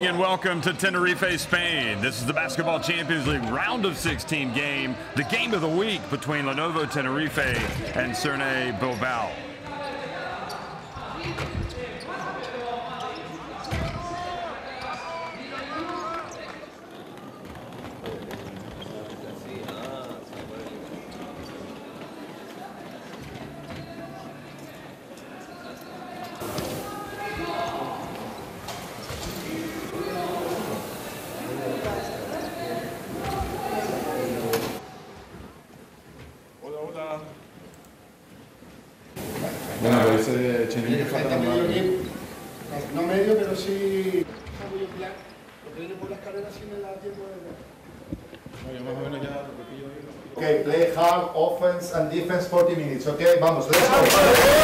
And welcome to Tenerife, Spain. This is the Basketball Champions League round of 16 game, the game of the week between Lenovo Tenerife and Surne Bilbao. Defense 40 minutes. Okay, vamos, let's go.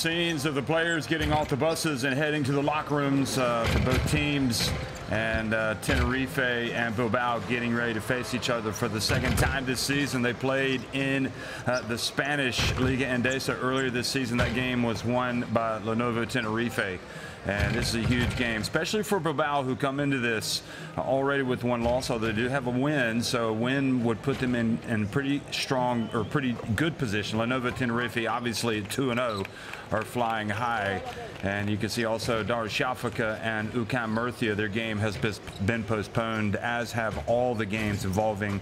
Scenes of the players getting off the buses and heading to the locker rooms uh, for both teams and uh, Tenerife and Bilbao getting ready to face each other for the second time this season. They played in uh, the Spanish Liga Endesa earlier this season. That game was won by Lenovo Tenerife. And this is a huge game, especially for Bilbao, who come into this already with one loss, although they do have a win. So a win would put them in, in pretty strong or pretty good position. Lenovo Tenerife, obviously 2 0, are flying high. And you can see also Darüşşafaka and UCAM Murcia, their game has been postponed, as have all the games involving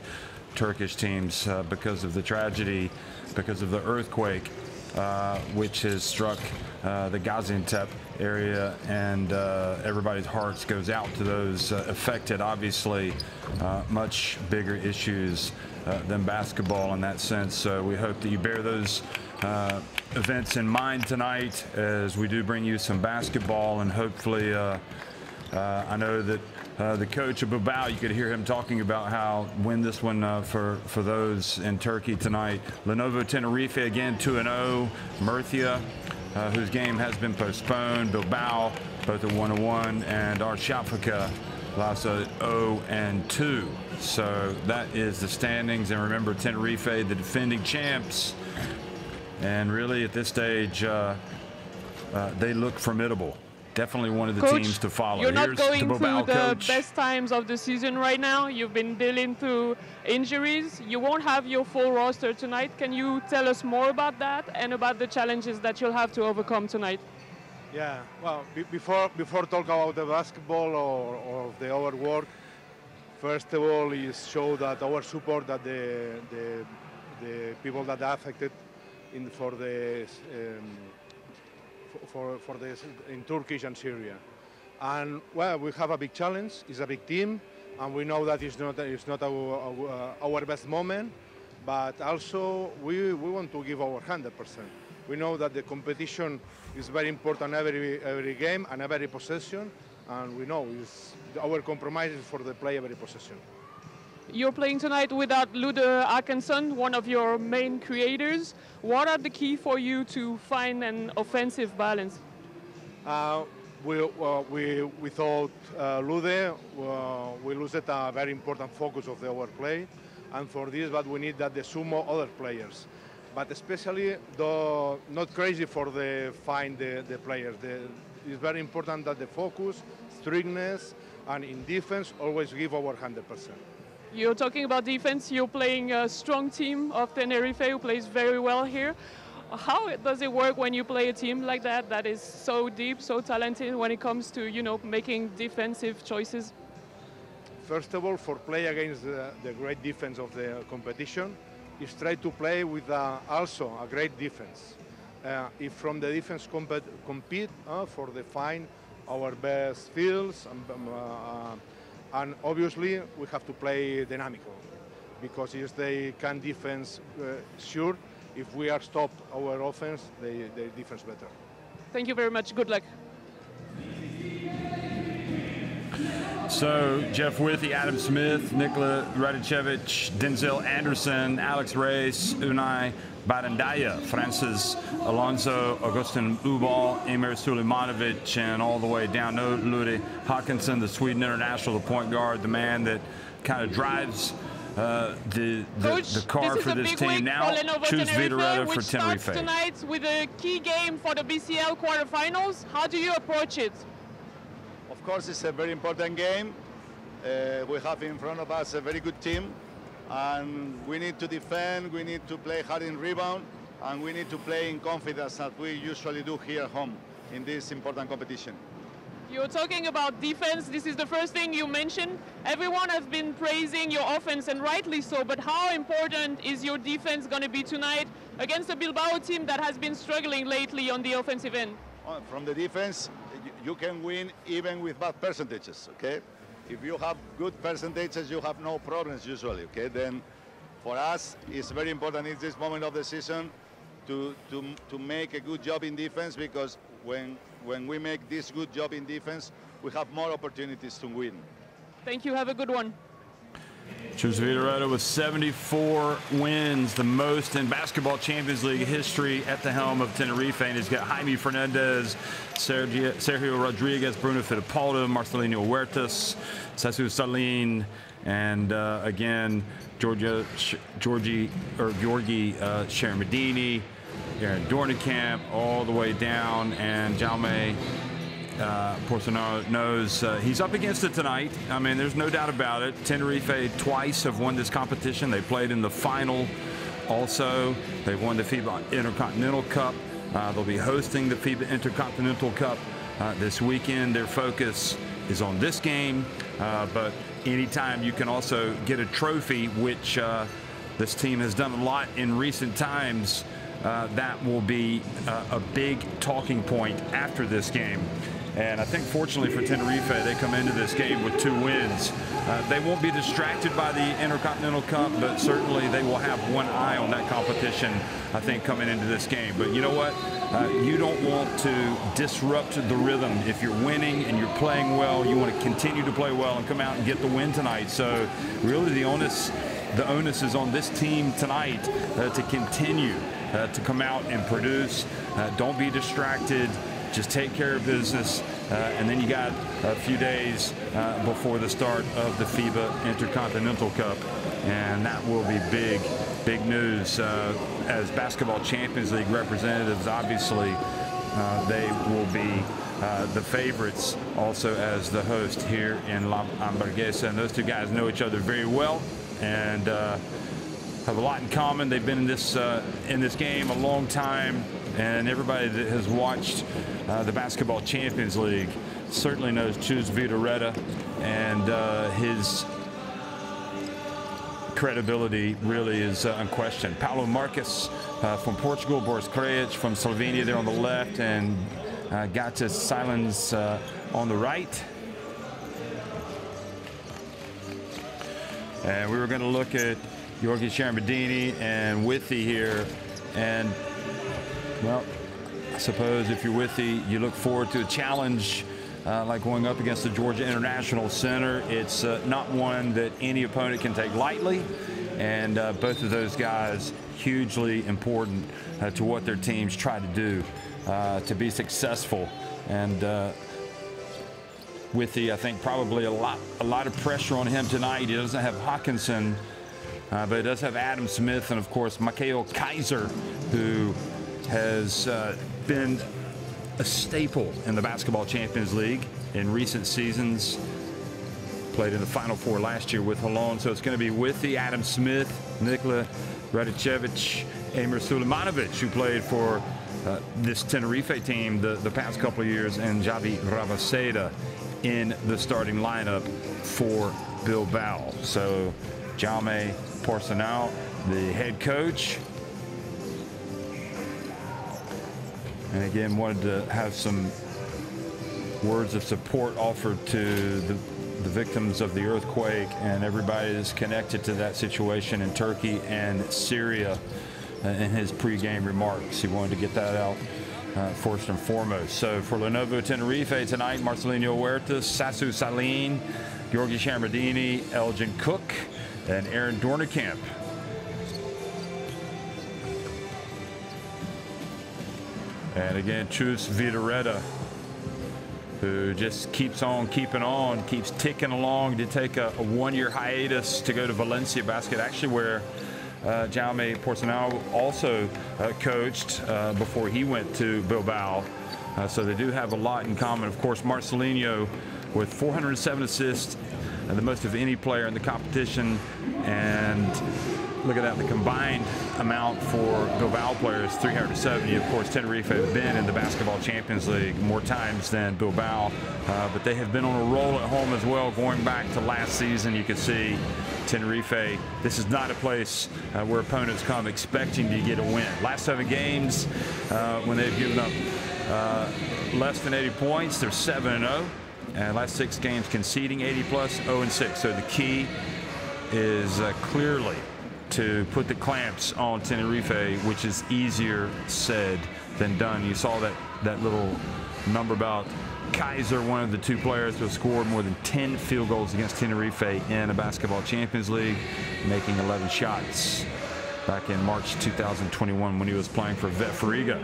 Turkish teams uh, because of the tragedy, because of the earthquake uh, which has struck uh, the Gaziantep area, and uh, everybody's hearts goes out to those uh, affected. Obviously, uh, much bigger issues than basketball in that sense. So we hope that you bear those events in mind tonight as we do bring you some basketball, and hopefully. Uh, uh, I know that uh, the coach of Bilbao, you could hear him talking about how win this one uh, for for those in Turkey tonight. Lenovo Tenerife again 2 0. Murcia, uh, whose game has been postponed. Bilbao, both at 1 1, and our Shafaka lost at 0 and 2. So that is the standings. And remember, Tenerife, the defending champs, and really at this stage, uh, uh, they look formidable. Definitely one of the Coach, teams to follow. You're not Here's going the through the coach. best times of the season right now. You've been dealing through injuries. You won't have your full roster tonight. Can you tell us more about that and about the challenges that you'll have to overcome tonight? Yeah, well, be- before before talk about the basketball or, or the our work, first of all is show that our support that the the, the people that are affected in for the um, for for the in Turkish and Syria, and well, we have a big challenge. It's a big team, and we know that it's not it's not our our, our best moment, but also we, we want to give our 100%. We know that the competition is very important every every game and every possession, and we know is our compromise is for the play every possession. You're playing tonight without Ludde Hakanson, one of your main creators. What are the key for you to find an offensive balance? Uh, we, uh, we, without uh, Ludde, uh, we lose it a very important focus of our play. And for this, but we need that the sumo other players. But especially, though not crazy for the find the, the players. The, it's very important that the focus, strictness, and in defense always give our 100%. You're talking about defense. You're playing a strong team of Tenerife who plays very well here. How does it work when you play a team like that that is so deep, so talented when it comes to you know making defensive choices? First of all, for play against the, the great defense of the competition, is try to play with uh, also a great defense. Uh, if from the defense compet compete uh, for define our best fields, and, um, uh, and obviously we have to play dynamical because if they can defense uh, sure, if we are stop our offense, they, they defense better. Thank you very much. Good luck. So Jeff Withey, Adam Smith, Nikola Radicevic, Denzel Andersson, Alex Reyes, Unai Barandaya, Francis Alonso, Augustin Ubal, Emir Suleimanovic, and all the way down to Ludde Hakanson, the Sweden international, the point guard, the man that kind of drives uh, the, the, Coach, the car this for this team. Now choose Tenerife, Vidorreta for which starts Tenerife. tonight with a key game for the BCL quarterfinals. How do you approach it? Of course, it's a very important game. Uh, we have in front of us a very good team, and we need to defend, we need to play hard in rebound, and we need to play in confidence as we usually do here at home in this important competition. You're talking about defense. This is the first thing you mentioned. Everyone has been praising your offense, and rightly so. But how important is your defense going to be tonight against a Bilbao team that has been struggling lately on the offensive end? Uh, From the defense, you can win even with bad percentages, okay? If you have good percentages, you have no problems usually, okay? Then for us, it's very important in this moment of the season to, to, to make a good job in defense because when, when we make this good job in defense, we have more opportunities to win. Thank you. Have a good one. Txus with 74 wins, the most in Basketball Champions League history at the helm of Tenerife. And he's got Jaime Fernandez, Sergio, Rodriguez, Bruno Fitipaldo, Marcelino Huertas, Sasu Salin, and uh, again, Georgia, Georgie, or Georgi uh, Shermadini, Aaron Doornekamp, all the way down, and Jaume uh, knows uh, he's up against it tonight. I mean, there's no doubt about it. Tenerife twice have won this competition. They played in the final also. They've won the FIBA Intercontinental Cup. Uh, they'll be hosting the FIBA Intercontinental Cup uh, this weekend. Their focus is on this game, uh, but anytime you can also get a trophy, which uh, this team has done a lot in recent times, uh, that will be uh, a big talking point after this game. And I think fortunately for Tenerife, they come into this game with two wins. Uh, they won't be distracted by the Intercontinental Cup, but certainly they will have one eye on that competition, I think, coming into this game. But you know what? Uh, you don't want to disrupt the rhythm. If you're winning and you're playing well, you want to continue to play well and come out and get the win tonight. So really the onus, the onus is on this team tonight uh, to continue uh, to come out and produce. Uh, don't be distracted. Just take care of business. Uh, and then you got a few days uh, before the start of the FIBA Intercontinental Cup. And that will be big, big news. Uh, as Basketball Champions League representatives, obviously, uh, they will be uh, the favorites also as the host here in La. And those two guys know each other very well. And uh, have a lot in common. They've been in this uh, in this game a long time, and everybody that has watched uh, the Basketball Champions League certainly knows Chus Vidorreta and uh, his credibility really is uh, unquestioned. Paulo Marcus uh, from Portugal, Boris Krejci from Slovenia there on the left, and uh, Silence uh, on the right. And we were going to look at Yorgi Shermadini and Withey here. And, well, I suppose if you're Withey, you look forward to a challenge uh, like going up against the Georgia International Center. It's uh, not one that any opponent can take lightly. And uh, both of those guys hugely important uh, to what their teams try to do uh, to be successful. And uh, with the, I think, probably a lot, a lot of pressure on him tonight. He doesn't have Hakanson, but he does have Adam Smith and, of course, Mikhail Kaiser, who has uh, been a staple in the Basketball Champions League in recent seasons. Played in the Final Four last year with Holon. So it's going to be with the Adam Smith, Nikola Radicevic, Emir Sulemanovic, who played for uh, this Tenerife team the, the past couple of years, and Xavi Rabaseda in the starting lineup for Bilbao. So Jaume Ponsarnau, the head coach. And again, wanted to have some words of support offered to the, the victims of the earthquake and everybody that's connected to that situation in Turkey and Syria uh, in his pregame remarks. He wanted to get that out uh, first and foremost. So for Lenovo Tenerife tonight, Marcelino Huertas, Sasu Salin, Georgi Shermadini, Elgin Cook, and Aaron Doornekamp. And again, Chus Vidorreta, who just keeps on keeping on, keeps ticking along. to take a, a one-year hiatus to go to Valencia Basket, actually where uh, Jaume Ponsarnau also uh, coached uh, before he went to Bilbao. Uh, so they do have a lot in common. Of course, Marcelino with 407 assists, uh, the most of any player in the competition. And look at that, the combined amount for Bilbao players, 370. Of course, Tenerife have been in the Basketball Champions League more times than Bilbao, uh, but they have been on a roll at home as well, going back to last season. You can see Tenerife, this is not a place uh, where opponents come expecting to get a win. Last seven games, uh, when they've given up uh, less than 80 points, they're 7-0. And last six games conceding 80 plus, 0-6. So the key is uh, clearly to put the clamps on Tenerife, which is easier said than done. You saw that, that little number about Kaiser, one of the two players who scored more than 10 field goals against Tenerife in a Basketball Champions League, making 11 shots back in March 2021 when he was playing for Vet Fariga.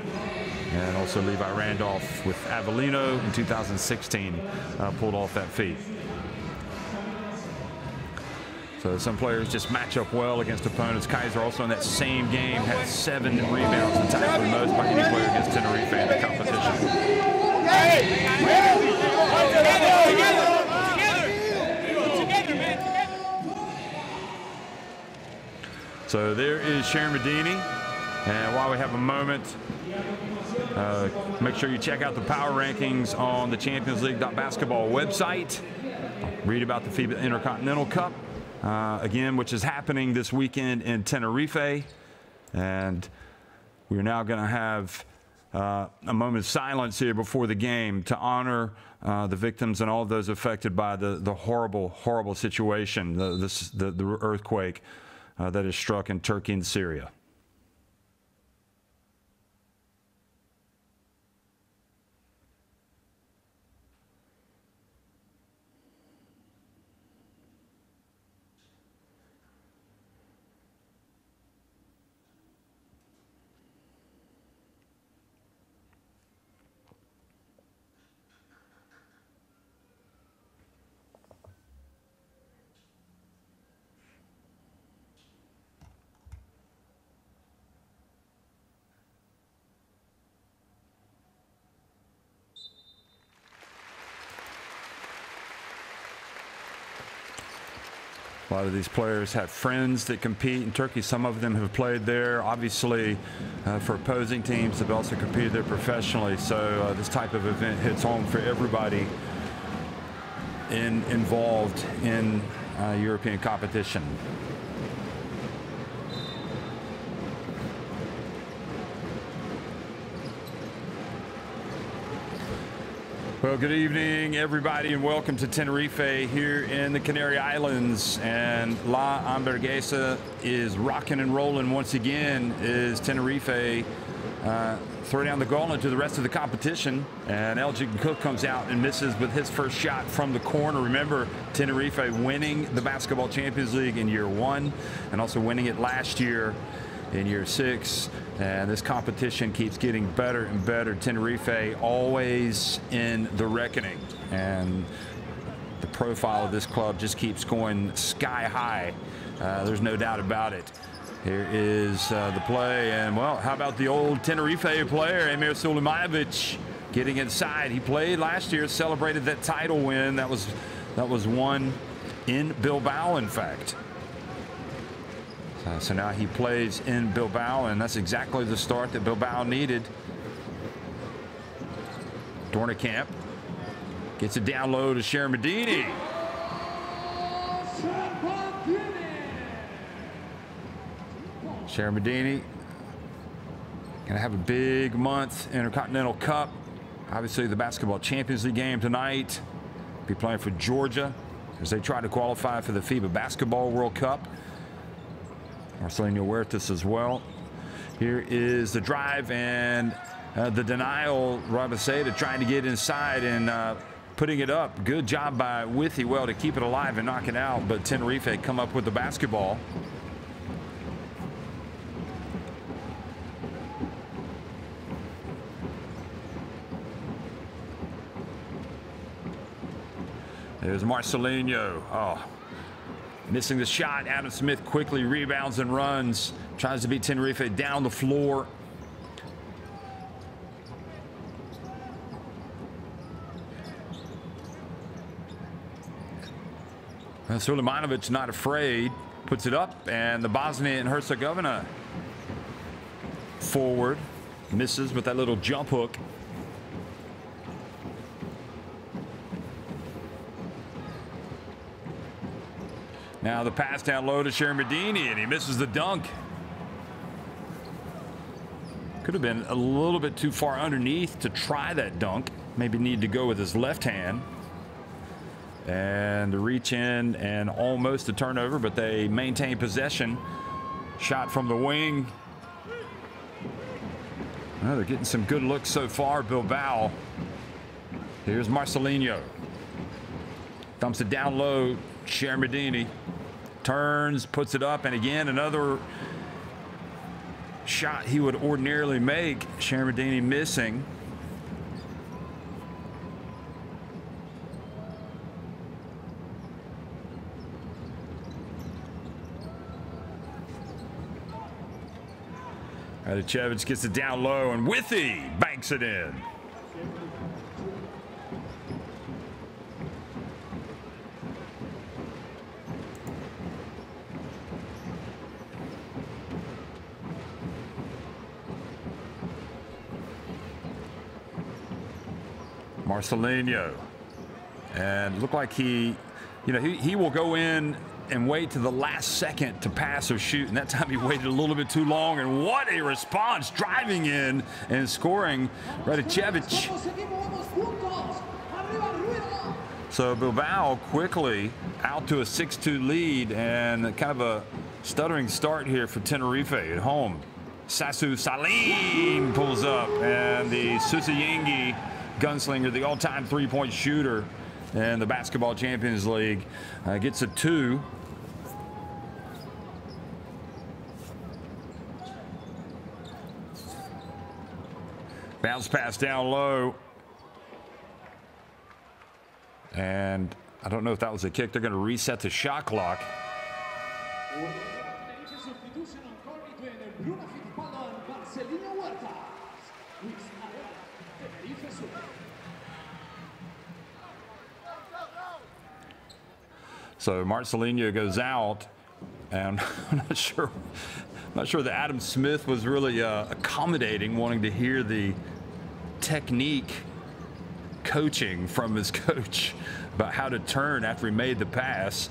And also Levi Randolph with Avellino in 2016 uh, pulled off that feat. So some players just match up well against opponents. Kaiser also in that same game had seven rebounds and tied for the most by any player against Tenerife in the competition. So there is Shermadini. And while we have a moment, uh, make sure you check out the power rankings on the Champions League basketball website. Read about the FIBA Intercontinental Cup, uh, again, which is happening this weekend in Tenerife. And we're now going to have uh, a moment of silence here before the game to honor uh, the victims and all those affected by the, the horrible, horrible situation, the, this, the, the earthquake uh, that has struck in Turkey and Syria. A lot of these players have friends that compete in Turkey. Some of them have played there, obviously, uh, for opposing teams. They've also competed there professionally. So uh, this type of event hits home for everybody in, involved in uh, European competition. Well, good evening, everybody, and welcome to Tenerife here in the Canary Islands. And La Hamburguesa is rocking and rolling once again. Is Tenerife uh, throw down the gauntlet to the rest of the competition? And Elgin Cook comes out and misses with his first shot from the corner. Remember, Tenerife winning the Basketball Champions League in year one, and also winning it last year in year six. And this competition keeps getting better and better. Tenerife always in the reckoning. And the profile of this club just keeps going sky high. Uh, there's no doubt about it. Here is uh, the play. And, well, how about the old Tenerife player, Emir Sulemanovic, getting inside. He played last year, celebrated that title win. That was, that was won in Bilbao, in fact. Uh, so now he plays in Bilbao, and that's exactly the start that Bilbao needed. Doornekamp gets it down low to Shermadini. Shermadini going to have a big month Intercontinental Cup. Obviously, the Basketball Champions League game tonight. Be playing for Georgia as they try to qualify for the FIBA Basketball World Cup. Marcelinho Huertas as well. Here is the drive and uh, the denial. Rabaseda trying to get inside and uh, putting it up. Good job by Withey well to keep it alive and knock it out, but Tenerife come up with the basketball. There's Marcelino. Oh, missing the shot. Adam Smith quickly rebounds and runs. Tries to beat Tenerife down the floor. And Sulemanovic not afraid. Puts it up, and the Bosnia and Herzegovina forward. Misses with that little jump hook. Now the pass down low to Shermadini, and he misses the dunk. Could have been a little bit too far underneath to try that dunk. Maybe need to go with his left hand. And the reach in and almost a turnover, but they maintain possession. Shot from the wing. Well, they're getting some good looks so far, Bilbao. Here's Marcelino. Dumps it down low, Shermadini. Turns, puts it up, and again, another shot he would ordinarily make. Shermadini missing. Radicevic gets it down low, and Withey banks it in. Marcelinho. And look like he, you know, he, he will go in and wait to the last second to pass or shoot. And that time he waited a little bit too long. And what a response driving in and scoring Radicevic. So Bilbao quickly out to a 6-2 lead and kind of a stuttering start here for Tenerife at home. Sasu Salin pulls up and the Susayengi gunslinger, the all-time three-point shooter in the Basketball Champions League, uh, gets a two. Bounce pass down low. And I don't know if that was a kick. They're going to reset the shot clock. So Marcelinho goes out, and I'm not sure, not sure that Adam Smith was really uh, accommodating, wanting to hear the technique coaching from his coach about how to turn after he made the pass.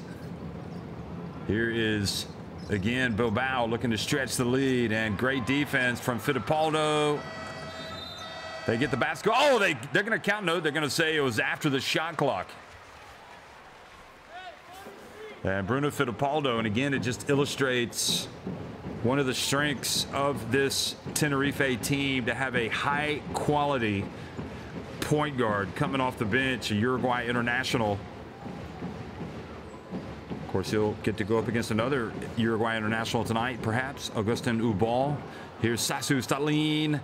Here is again Bilbao looking to stretch the lead, and great defense from Fitipaldo. They get the basket. Oh, they they're going to count. No, they're going to say it was after the shot clock. And Bruno Fitipaldo, and again, it just illustrates one of the strengths of this Tenerife team to have a high quality point guard coming off the bench, a Uruguay international. Of course, he'll get to go up against another Uruguay international tonight, perhaps, Augustin Ubal. Here's Sasu Salin.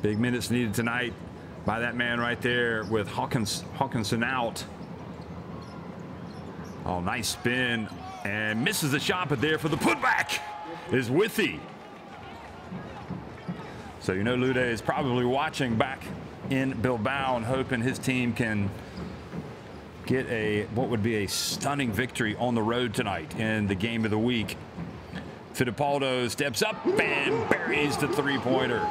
Big minutes needed tonight by that man right there with Hawkins Hakanson out. Oh, nice spin and misses the shot, but there for the putback is Withey. So you know Ludde is probably watching back in Bilbao and hoping his team can get a what would be a stunning victory on the road tonight in the game of the week. Fitipaldo steps up and buries the three-pointer.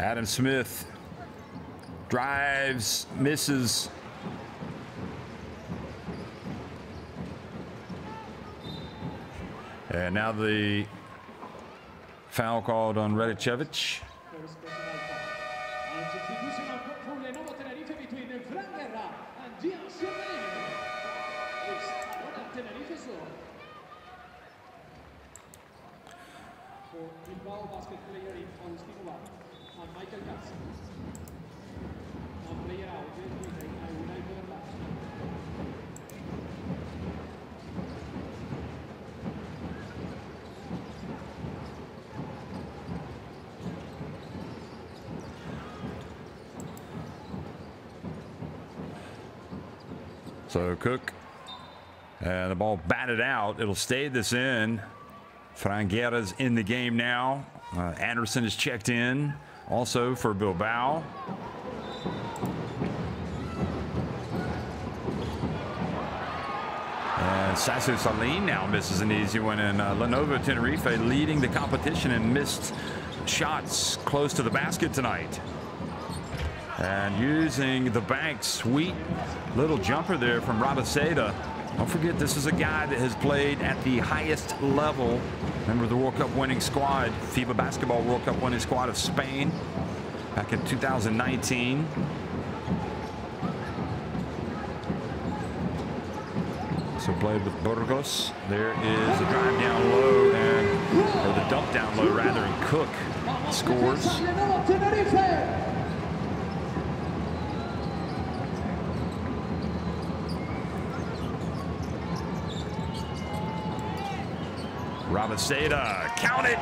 Adam Smith drives, misses. And now the foul called on Radicevic. So Cook and the ball batted out. It'll stay this in. Fran Guerra's in the game now. Uh, Andersson is checked in also for Bilbao. And Sasu Salin now misses an easy one, and uh, Lenovo Tenerife leading the competition and missed shots close to the basket tonight. And using the bank sweet little jumper there from Rabaseda. Don't forget, this is a guy that has played at the highest level. Remember the World Cup winning squad, FIBA Basketball World Cup winning squad of Spain back in 2019. So played with Burgos. There is a drive down low and, or the dump down low rather, and Cook scores. Rabaseda, count it.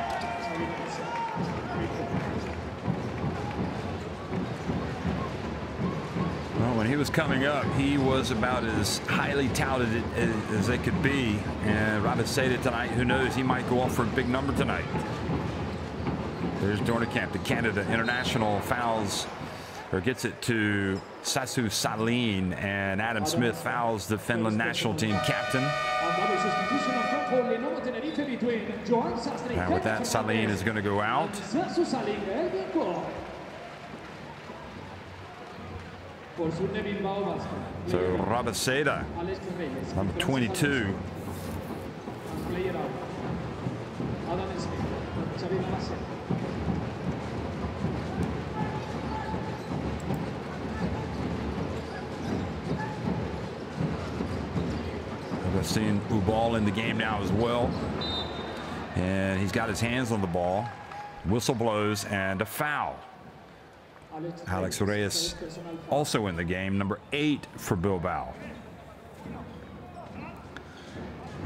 Well, when he was coming up, he was about as highly touted as, they could be. And Rabaseda tonight, who knows, he might go off for a big number tonight. There's Doornekamp, the Canada international fouls or gets it to Sasu Salin and Adam Smith fouls the Finland national team captain. And with that, Salin is going to go out. So Rabaseda, number 22. We've Ubal in the game now as well. And he's got his hands on the ball. Whistle blows and a foul. Alex Reyes also in the game, number eight for Bilbao.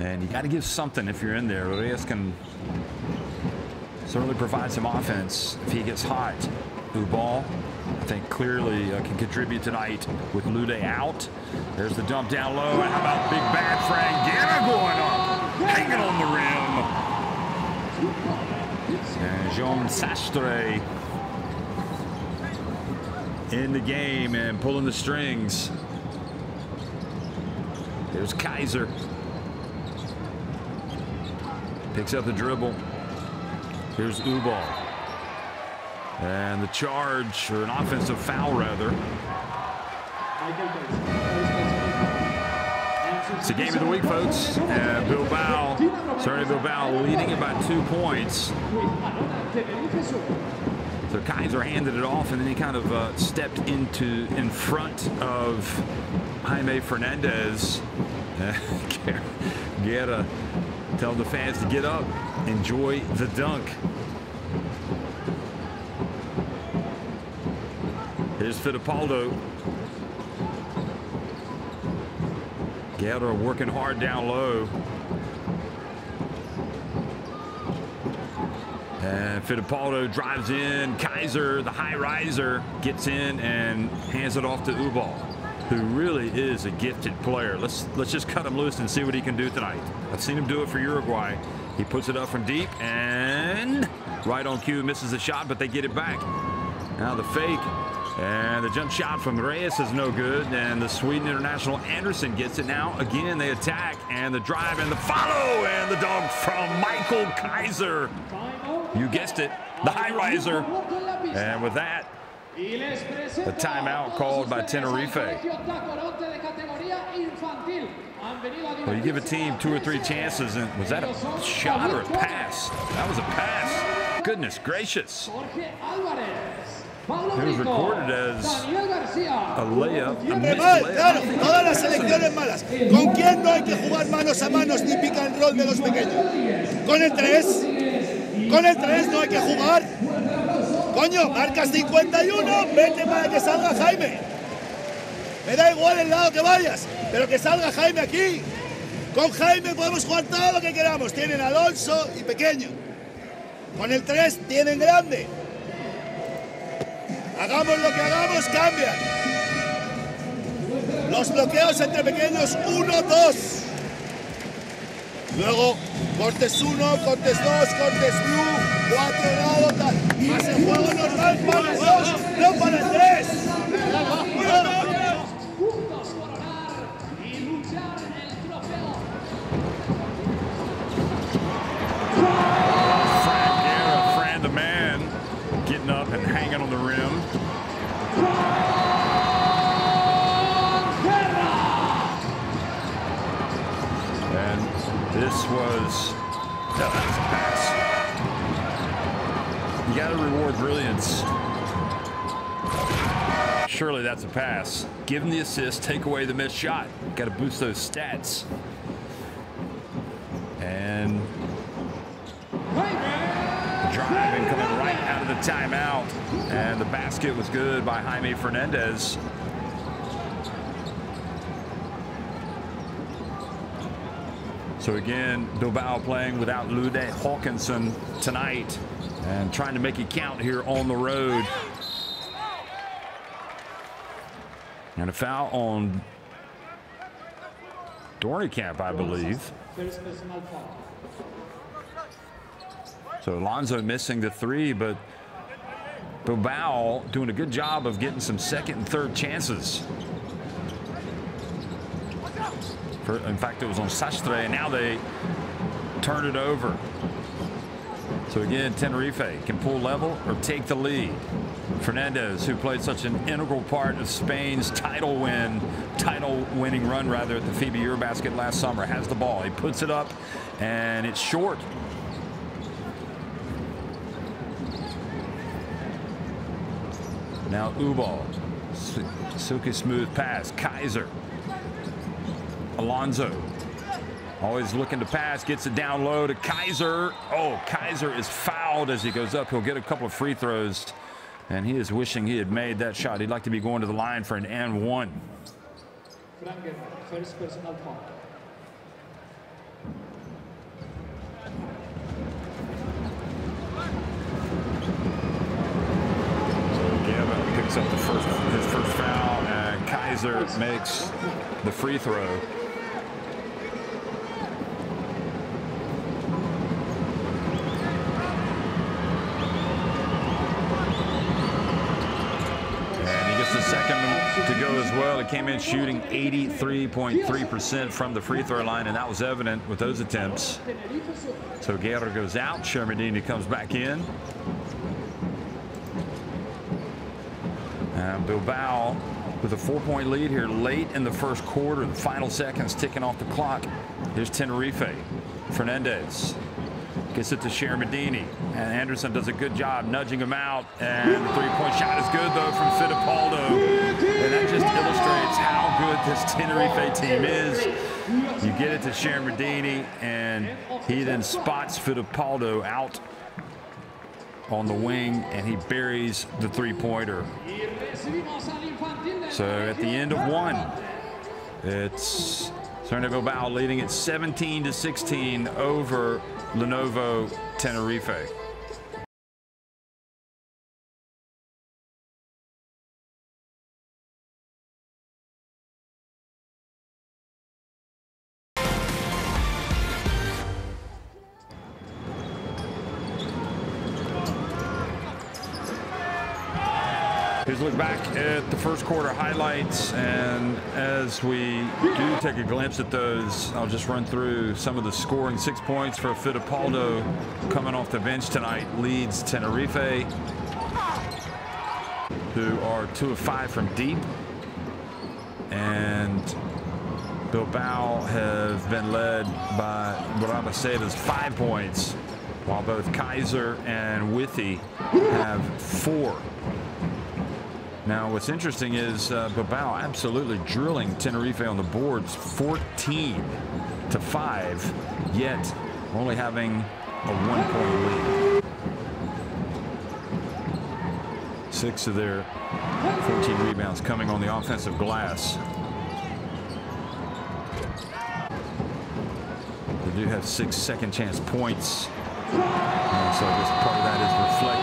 And you got to give something if you're in there. Reyes can certainly provide some offense if he gets hot. Ubal, I think clearly uh, can contribute tonight with Ludde out. There's the dump down low. And how about big bad Fran Guerra going up, hanging on the rim. And Joan Sastre in the game and pulling the strings. There's Kaiser. Picks up the dribble. Here's Ubal. And the charge, or an offensive foul rather. It's the game of the week, folks. Uh, Bilbao, sorry, Bilbao leading it by two points. So Kaiser handed it off, and then he kind of uh, stepped into in front of Jaime Fernandez. Guerra tell the fans to get up, enjoy the dunk. Here's Fitipaldo. Guerra working hard down low. And Fitipaldo drives in. Kaiser, the high riser, gets in and hands it off to Ubal. who really is a gifted player. Let's let's just cut him loose and see what he can do tonight. I've seen him do it for Uruguay. He puts it up from deep and right on cue misses the shot, but they get it back. Now the fake and the jump shot from Reyes is no good. And the Sweden international Andersson gets it now. Again, they attack and the drive and the follow and the dog from Michael Kaiser. You guessed it, the high riser. And with that, the timeout called by Tenerife. Well, you give a team two or three chances, and was that a shot or a pass? That was a pass. Goodness gracious. It was recorded as a layup, a claro, todas las selecciones malas. ¿Con quién no hay que jugar manos a manos ni pica and roll de los pequeños? ¿Con el 3? ¿Con el 3 no hay que jugar? Coño, marcas 51, vete para que salga Jaime. Me da igual el lado que vayas, pero que salga Jaime aquí. Con Jaime podemos jugar todo lo que queramos. Tienen Alonso y pequeño. Con el 3 tienen grande. Hagamos lo que hagamos, cambian. Los bloqueos entre pequeños, 1, 2. Luego, cortes 1, cortes 2, cortes blue, 4 lado, tal. Más el juego normal para 2, no para el 3. A pass. Give him the assist, take away the missed shot. Got to boost those stats. And driving coming right out of the timeout. And the basket was good by Jaime Fernandez. So again, Bilbao playing without Ludde Hakanson tonight and trying to make it count here on the road. And a foul on Doornekamp, I believe. So Alonso missing the three, but Bilbao doing a good job of getting some second and third chances. For, in fact, it was on Sastre, and now they turn it over. So again, Tenerife can pull level or take the lead. Fernandez, who played such an integral part of Spain's title win, title winning run rather at the FIBA Eurobasket last summer, has the ball. He puts it up, and it's short. Now Ubal. Silky smooth pass. Kaiser. Alonso. Always looking to pass. Gets it down low to Kaiser. Oh, Kaiser is fouled as he goes up. He'll get a couple of free throws. And he is wishing he had made that shot. He'd like to be going to the line for an and one. Picks up the first his first foul, and Kaiser makes the free throw. And he gets the second to go as well. He came in shooting 83.3% from the free throw line, and that was evident with those attempts. So Guerra goes out. Shermadini comes back in. And Bilbao with a four-point lead here late in the first quarter. The final seconds ticking off the clock. Here's Tenerife. Fernandez gets it to Shermadini. And Andersson does a good job nudging him out. And the three-point shot is good, though, from Fitipaldo. And that just illustrates how good this Tenerife team is. You get it to Shermadini, and he then spots Fitipaldo out on the wing, and he buries the three-pointer. So at the end of one, it's Surne Bilbao leading at 17 to 16 over Lenovo Tenerife. First quarter highlights, and as we do take a glimpse at those, I'll just run through some of the scoring. Six points for Fitipaldo coming off the bench tonight leads Tenerife, who are two of five from deep. And Bilbao have been led by Rabaseda's five points, while both Kaiser and Withey have four. Now, what's interesting is uh, Bilbao absolutely drilling Tenerife on the boards 14 to 5, yet only having a one point lead. Six of their 14 rebounds coming on the offensive glass. They do have six second chance points. And so part of that is reflected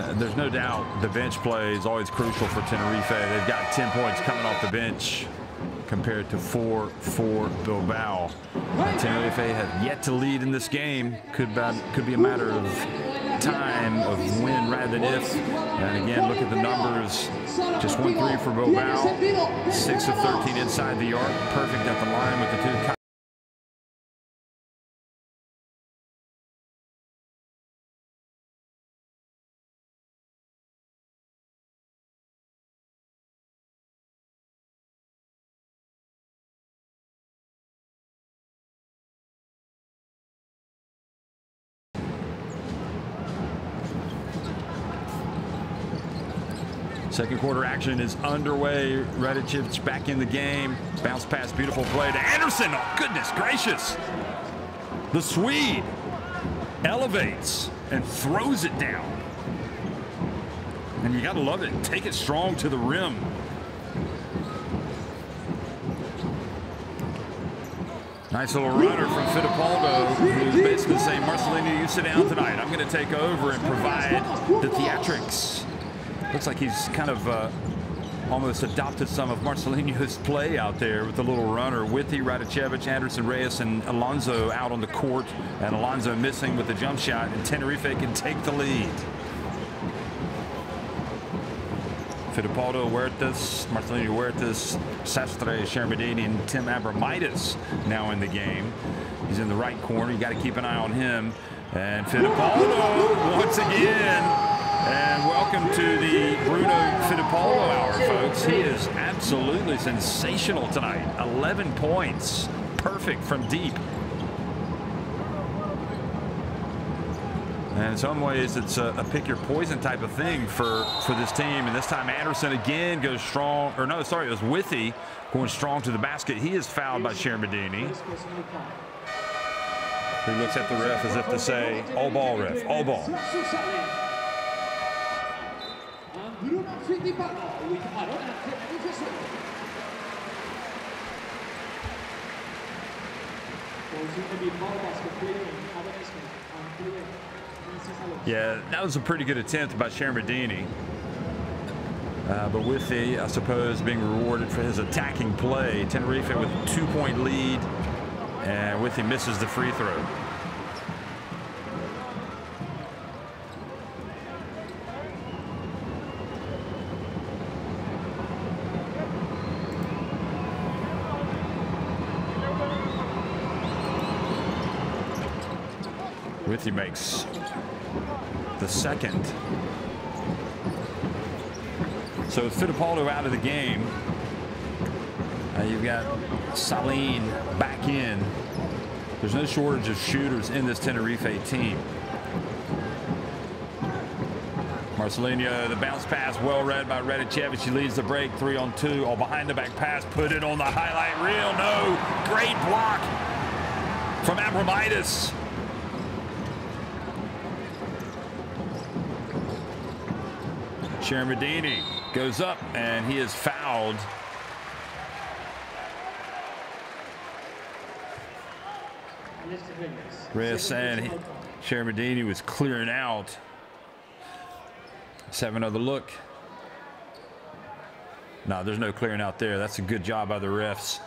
and there's no doubt the bench play is always crucial for Tenerife. They've got 10 points coming off the bench compared to four for Bilbao. Tenerife have yet to lead in this game. Could be, could be a matter of time of when rather than if. And again, look at the numbers. Just one three for Bilbao. Six of 13 inside the arc. Perfect at the line with the two Second quarter action is underway. Radicic back in the game. Bounce pass, beautiful play to Andersson. Oh, goodness gracious. The Swede elevates and throws it down. And you got to love it. Take it strong to the rim. Nice little runner from Fitipaldo, who's basically saying, Marcelinho, you sit down tonight. I'm going to take over and provide the theatrics. Looks like he's kind of uh, almost adopted some of Marcelinho's play out there with the little runner. Withey, Radicevic, Andersson Reyes, and Alonso out on the court. And Alonso missing with the jump shot. And Tenerife can take the lead. Fitipaldo, Huertas, Marcelinho Huertas, Sastre, Shermadini, and Tim Abromaitis now in the game. He's in the right corner. You got to keep an eye on him. And Fitipaldo once again and welcome to the Bruno Fitipaldo Hour, folks. He is absolutely sensational tonight. 11 points. Perfect from deep. And in some ways, it's a, a, pick your poison type of thing for, for this team. And this time, Andersson again goes strong. Or no, sorry, it was Withey going strong to the basket. He is fouled by Shermadini. He looks at the ref as if to say, all ball, ref, all ball. Bruno with Yeah, that was a pretty good attempt by Shermadini. Uh, but with the, I suppose, being rewarded for his attacking play, Tenerife with a two-point lead, and Withey misses the free throw. Withey makes the second. So Fitipaldo out of the game. Uh, you've got Salin back in. There's no shortage of shooters in this Tenerife team. Marcelinho, the bounce pass, well read by Radicevic. He leads the break, three on two. All behind the back pass, put it on the highlight reel. No, great block from Abromaitis. Shermadini goes up and he is fouled. Reyes saying Shermadini was clearing out. Let's have another look. No, there's no clearing out there. That's a good job by the refs.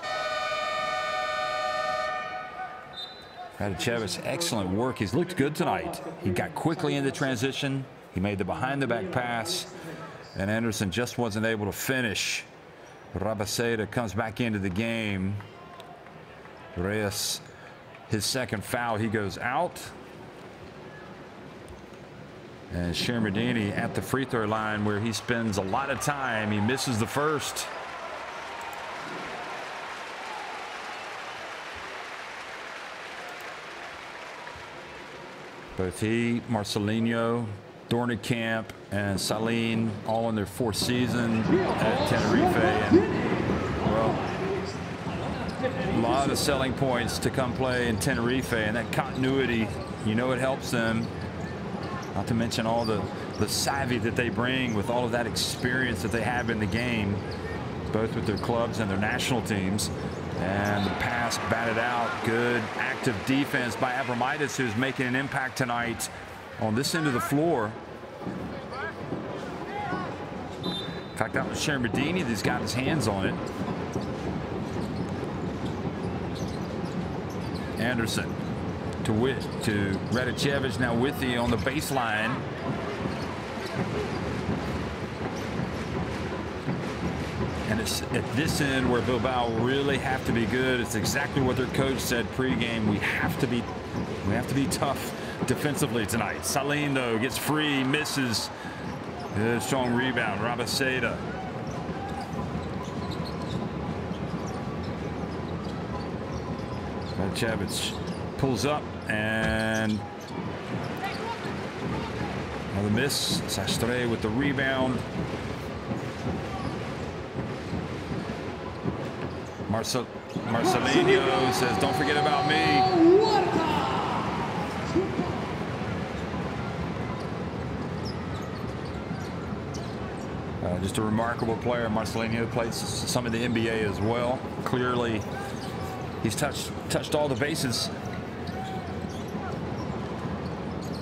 Radicevic, excellent work. He's looked good tonight. He got quickly into transition, He made the behind the back pass, and Andersson just wasn't able to finish. Rabaseda comes back into the game. Reyes, his second foul, he goes out. And Shermadini at the free throw line where he spends a lot of time. He misses the first. Both he, Marcelinho, Doornekamp, and Salin all in their fourth season at Tenerife. And, well, a lot of selling points to come play in Tenerife. And that continuity, you know it helps them. Not to mention all the, the savvy that they bring with all of that experience that they have in the game, both with their clubs and their national teams. And the pass batted out. Good active defense by Abromaitis, who's making an impact tonight on this end of the floor. In fact, that was Shermadini that's got his hands on it. Andersson to Wit to Radicevic now Withey on the baseline. And it's at this end where Bilbao really have to be good. It's exactly what their coach said pregame. We have to be we have to be tough defensively tonight. Salin though gets free, misses. Good strong rebound. Rabaseda. Radicevic pulls up and another miss. Sastre with the rebound. Marcel Marcelinho says, don't forget about me. Oh, just a remarkable player. Marcelinho plays some of the NBA as well. Clearly, he's touched touched all the bases.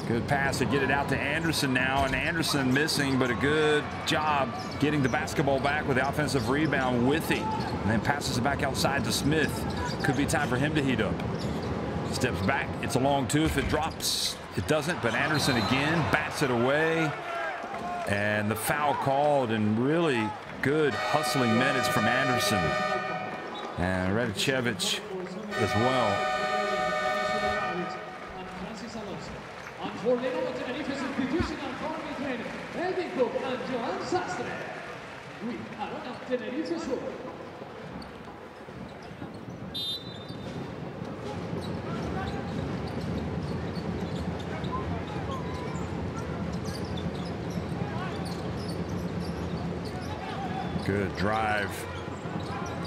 Good pass to get it out to Andersson now, and Andersson missing, but a good job getting the basketball back with the offensive rebound with him. And then passes it back outside to Smith. Could be time for him to heat up. Steps back. It's a long two if it drops. It doesn't, but Andersson again bats it away. And the foul called, and really good hustling minutes from Andersson. And Radicevic as well. And for Lenovo Tenerife Institutional Academy trainer, Elvin Cook and Joan Sastre. We are on Tenerife Sur. Good drive.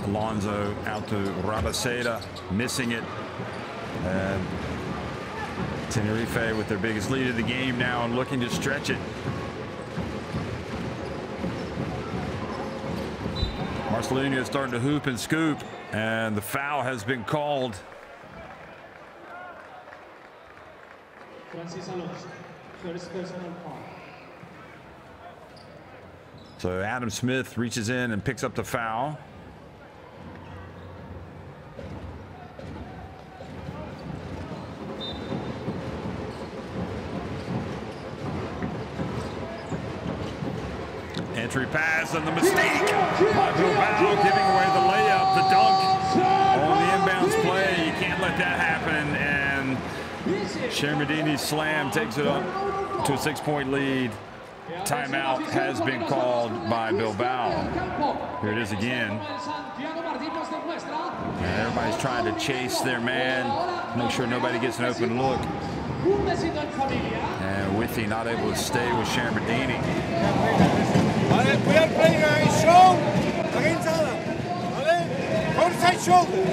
Alonso out to Rabaseda, missing it. And Tenerife with their biggest lead of the game now and looking to stretch it. Marcelinho is starting to hoop and scoop, and the foul has been called. Francis Alonso, first personal foul. So Adam Smith reaches in and picks up the foul. Entry pass and the mistake by Bilbao giving away the layup, the dunk on the inbounds play. You can't let that happen. And Shermadini's slam takes it up to a six-point lead. Timeout has been called by Bilbao. Here it is again. And everybody's trying to chase their man, make sure nobody gets an open look. And Withey not able to stay with Shermadini. Vale, we are playing a show against Adam. And shoulder.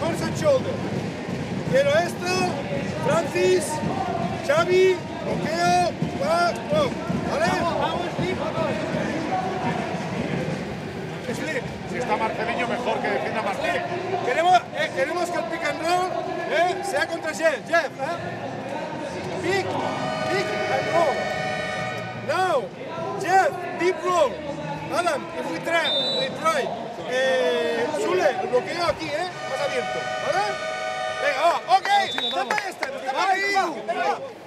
Horse and shoulder. Quiero esto, Francis, Xavi, bloqueo, Si está Marcelinho, mejor que defienda Marcelinho. Queremos, eh, queremos que el pick and roll eh, sea contra Jeff. Jeff eh? Pick, pick and roll. Now, Jeff, deep roll. Adam, if we try, we try. Eh, Zule, el bloqueo aquí, ¿eh? Más abierto, ¿vale? Venga, va, ok. Step by step, step by step.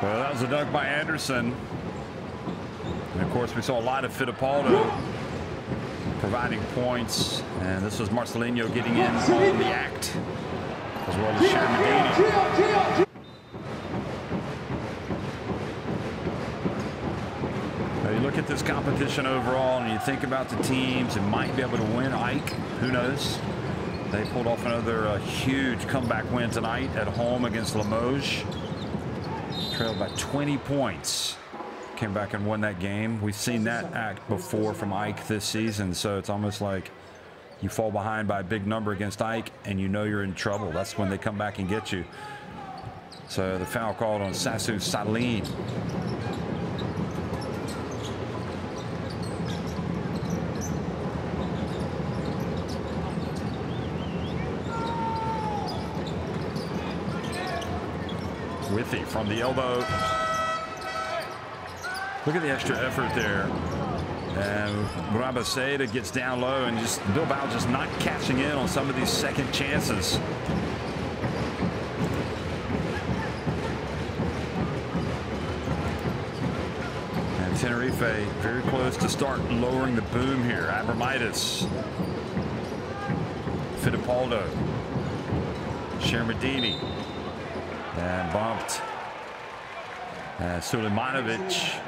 Well, that was a dunk by Andersson. And of course, we saw a lot of Fitipaldo providing points. And this was Marcelinho getting in on the act, as well as Shermadini. Now you look at this competition overall and you think about the teams that might be able to win Ike. Who knows? They pulled off another uh, huge comeback win tonight at home against Limoges. Trailed by 20 points. Came back and won that game. We've seen that act before from Ike this season, so it's almost like you fall behind by a big number against Ike and you know you're in trouble. That's when they come back and get you. So the foul called on Sasu Salin. From the elbow. Look at the extra effort there. And Rabaseda gets down low and just Bilbao just not catching in on some of these second chances. And Tenerife very close to start lowering the boom here. Abromaitis. Fitipaldo. Shermadini. And bumped. Uh, Sulejmanovic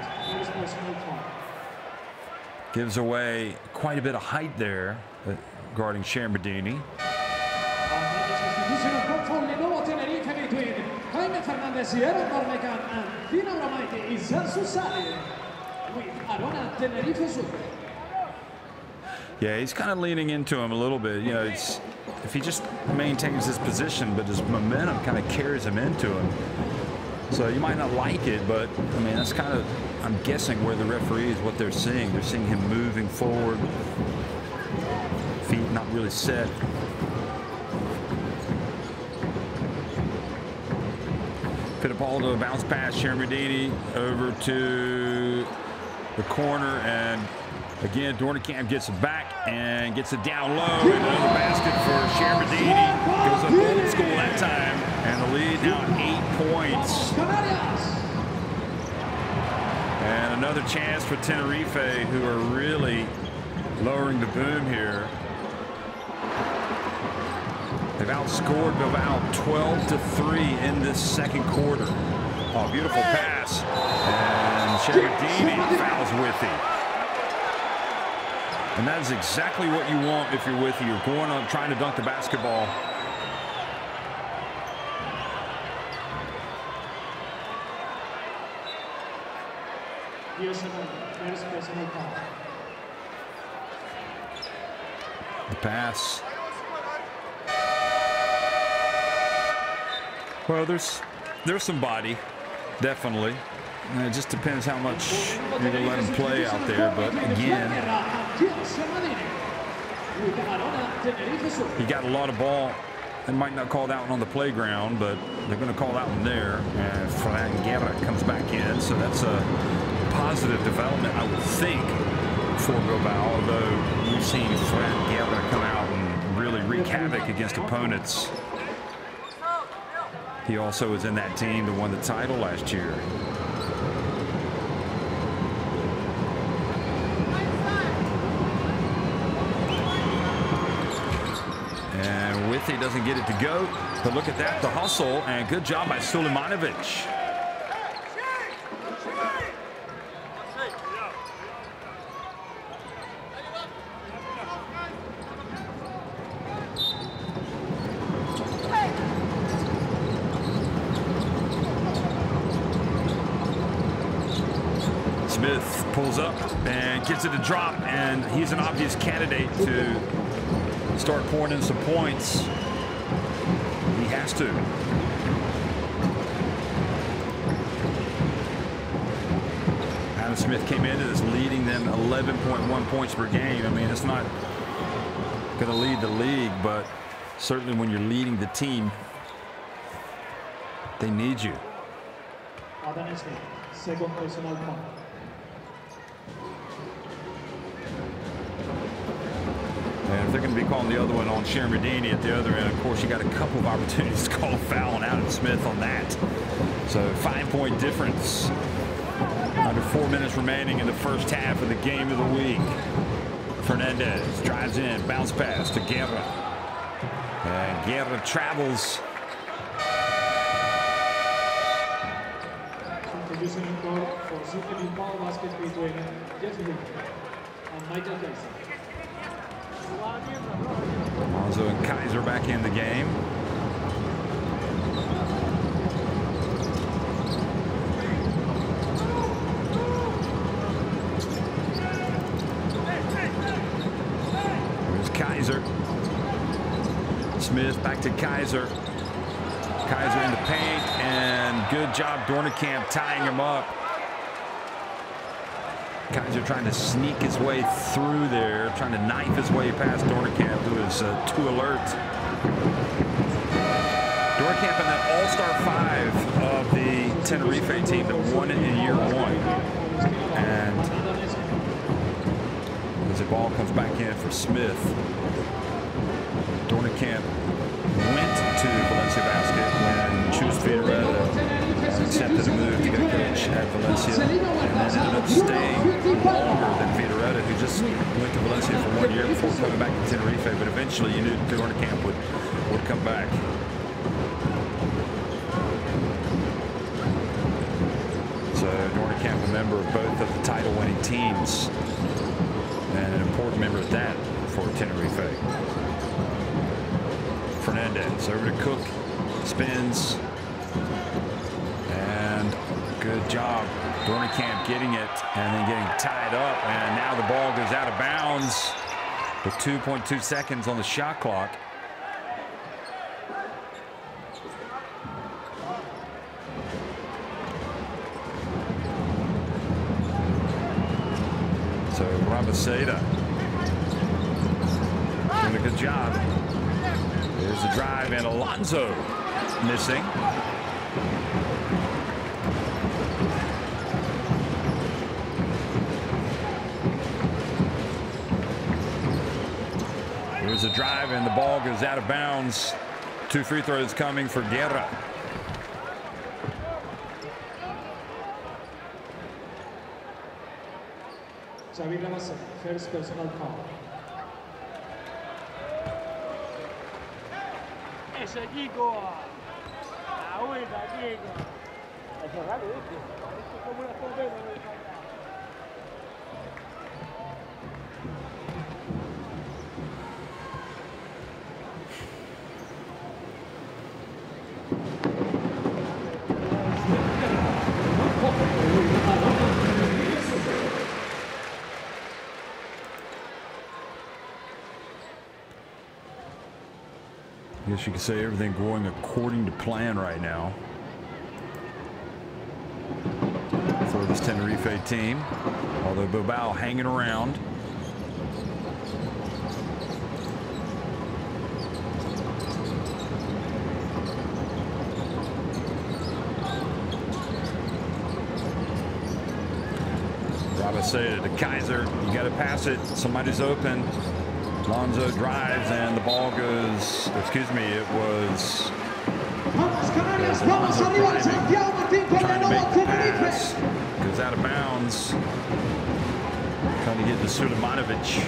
gives away quite a bit of height there uh, guarding Sur. Yeah, he's kind of leaning into him a little bit. You know, if he just maintains his position, but his momentum kind of carries him into him. So you might not like it, but I mean, that's kind of, I'm guessing where the referees, what they're seeing. They're seeing him moving forward, feet not really set. Fitipaldo bounce pass, Shermadini over to the corner, and again, Doornekamp gets it back and gets it down low, and another basket for Shermadini. Goes up old school that time, and the lead now eight points. And another chance for Tenerife, who are really lowering the boom here. They've outscored Bilbao 12 to 3 in this second quarter. Oh, beautiful pass. And Shermadini fouls with Withey. And that is exactly what you want if you're Withey. You're going on trying to dunk the basketball. The pass. Well, there's there's some body, definitely. And it just depends how much you're going to let him play out there. But again, he got a lot of ball. They might not call that one on the playground, but they're going to call that one there. And Fran Guerra comes back in, so that's a positive development, I would think, for Bilbao. Although we've seen Fran Guerra come out and really wreak havoc against opponents. He also was in that team that won the title last year. And doesn't get it to go. But look at that, the hustle, and good job by Sulejmanovic. Smith pulls up and gets it to drop, and he's an obvious candidate to start pouring in some points. Has to. Adam Smith came in and is leading them 11.1 points per game. I mean, it's not going to lead the league, but certainly when you're leading the team, they need you. Adanescu, second personal foul. And if they're going to be calling the other one on Shermadini at the other end, of course, you got a couple of opportunities to call a foul on Adam Smith on that. So five-point difference. Under four minutes remaining in the first half of the game of the week. Fernandez drives in, bounce pass to Guerra. And Guerra travels. Introducing in for Michael. Alonso and Kaiser back in the game. Here's Kaiser. Smith back to Kaiser. Kaiser in the paint, and good job Doornekamp tying him up. Kaiser trying to sneak his way through there, trying to knife his way past Doornekamp, who is uh, too alert. Doornekamp in that all-star five of the Tenerife team that won it in year one. And as the ball comes back in for Smith, Doornekamp went to Valencia Basket when Txus Vidorreta accepted a move to get a coach at Valencia and then ended up staying longer than Vidorreta, who just went to Valencia for one year before coming back to Tenerife. But eventually you knew Doornekamp would, would come back. So Doornekamp, a member of both of the title-winning teams and an important member at that for Tenerife. Fernandez over to Cook, spins, and good job. Doornekamp getting it and then getting tied up, and now the ball goes out of bounds with 2.2 seconds on the shot clock. So Rabaseda doing a good job. There's the drive, and Alonso missing. There's a drive, and the ball goes out of bounds. Two free throws coming for Guerra. Xavi Ramazan, first personal foul. Ese chico. Agüita, chico. Eso es raro, ¿viste? Es como una escopeta. Guess you could say everything going according to plan right now for this Tenerife team. Although Bilbao hanging around. Rabaseda to Kaiser. You got to pass it. Somebody's open. Lonzo drives and the ball goes, excuse me, it was Canarias, vamos arriba, Santiago Martín con trying to make the pass. Goes out of bounds. Trying to get to Sulejmanovic.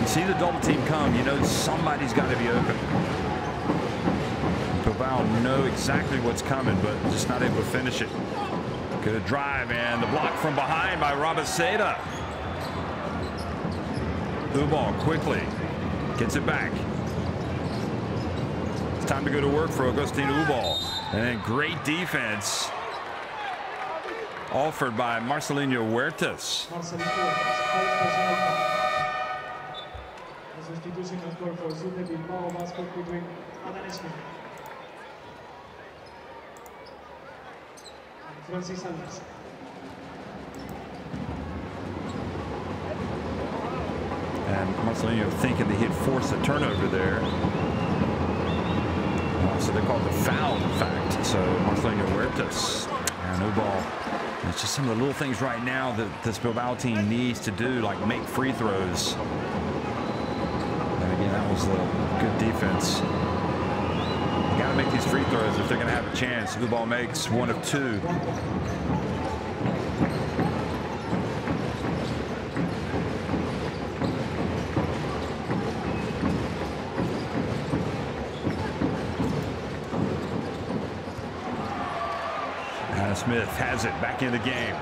You see the double team come, you know somebody's got to be open. Bilbao know exactly what's coming, but just not able to finish it. Good drive and the block from behind by Rabaseda. Ubal quickly gets it back. It's time to go to work for Agustin Ubal. And then great defense offered by Marcelinho Huertas. Marcelinho Huertas, first personal foul. The substitution on court for Surne Bilbao basket between Adam Smith and Francis Alonso. And Marcelinho thinking that he'd force a turnover there. Uh, so they called the foul, in fact. So Marcelinho Huertas yeah and Ubal It's just some of the little things right now that this Bilbao team needs to do, like make free throws. And again, that was the good defense. You got to make these free throws if they're going to have a chance. Ubal makes one of two. Hannah Smith has it back in the game.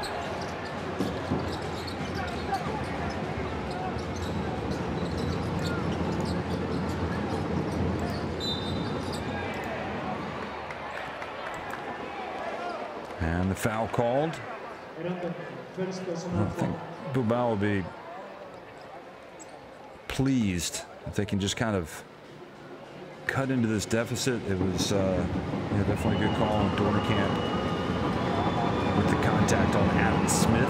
And the foul called. I think Bilbao will be pleased if they can just kind of cut into this deficit. It was uh, yeah, definitely a good call on Doornekamp on Adam Smith.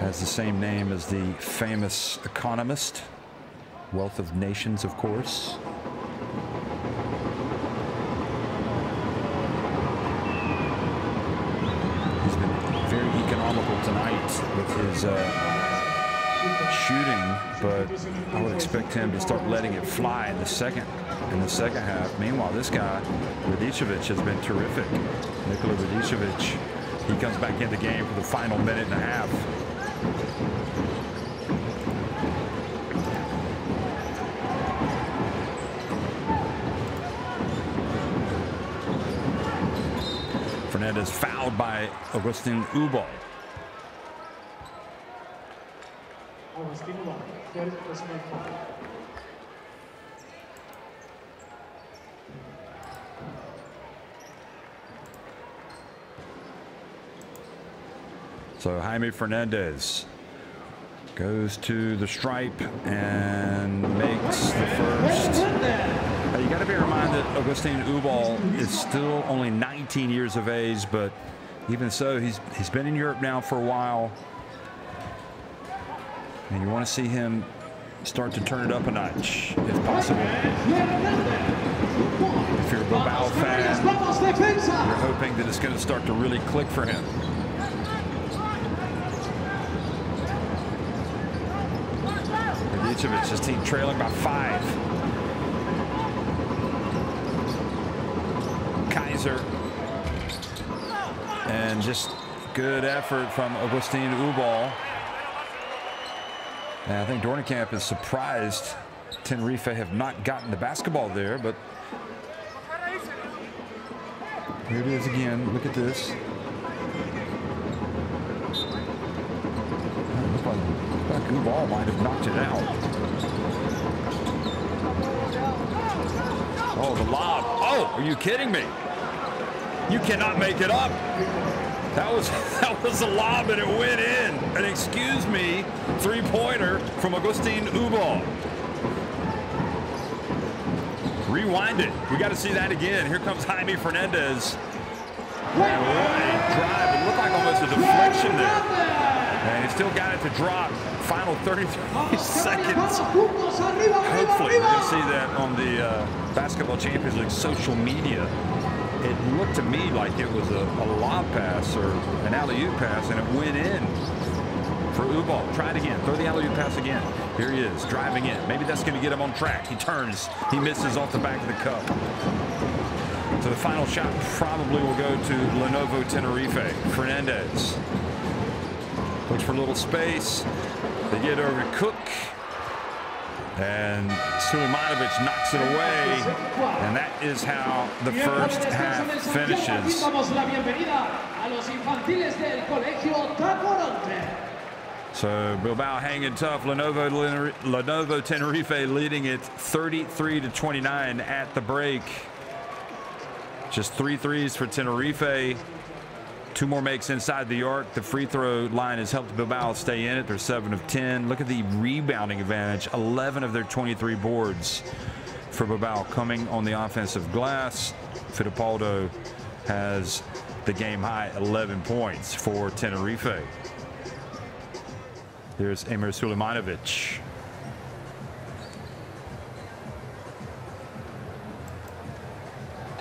Has the same name as the famous economist, Wealth of Nations, of course. He's been very economical tonight with his uh, shooting, but I would expect him to start letting it fly in the second in the second half. Meanwhile, this guy, Radicevic, has been terrific. Nikola Radicevic, he comes back in the game for the final minute and a half. Fernandez fouled by Augustin Ubal. Agustín Ubal, third personal foul. So Jaime Fernandez goes to the stripe and makes the first. Now, you got to be reminded Augustine Ubal is still only 19 years of age, but even so, he's he's been in Europe now for a while, and you want to see him start to turn it up a notch, if possible. If you're a Bilbao fan, you're hoping that it's going to start to really click for him. His team trailing by five. Kaiser. And just good effort from Augustine Ubal. And I think Doornekamp is surprised Tenerife have not gotten the basketball there, but here it is again. Look at this. Looked like, looked like Ubal might have knocked it out. Oh, the lob. Oh, are you kidding me? You cannot make it up. That was that was a lob and it went in. And excuse me, three-pointer from Augustine Ubal. Rewind it. We got to see that again. Here comes Jaime Fernandez. And drive. It looked like almost a deflection there. And he still got it to drop. Final 33 seconds. Hopefully, to see that on the uh, Basketball Champions League social media. It looked to me like it was a, a lob pass or an alley-oop pass, and it went in for Ubal. Try it again. Throw the alley-oop pass again. Here he is, driving in. Maybe that's going to get him on track. He turns. He misses off the back of the cup. So the final shot probably will go to Lenovo Tenerife. Fernandez looks for a little space. They get over to Cook. And Sulejmanovic knocks it away. And that is how the first half finishes. So Bilbao hanging tough. Lenovo, Lenovo Tenerife leading it 33 to 29 at the break. Just three threes for Tenerife. Two more makes inside the arc. The free throw line has helped Bilbao stay in it. They're 7 of 10. Look at the rebounding advantage. 11 of their 23 boards for Bilbao coming on the offensive glass. Fitipaldo has the game high 11 points for Tenerife. There's Emir Sulejmanovic.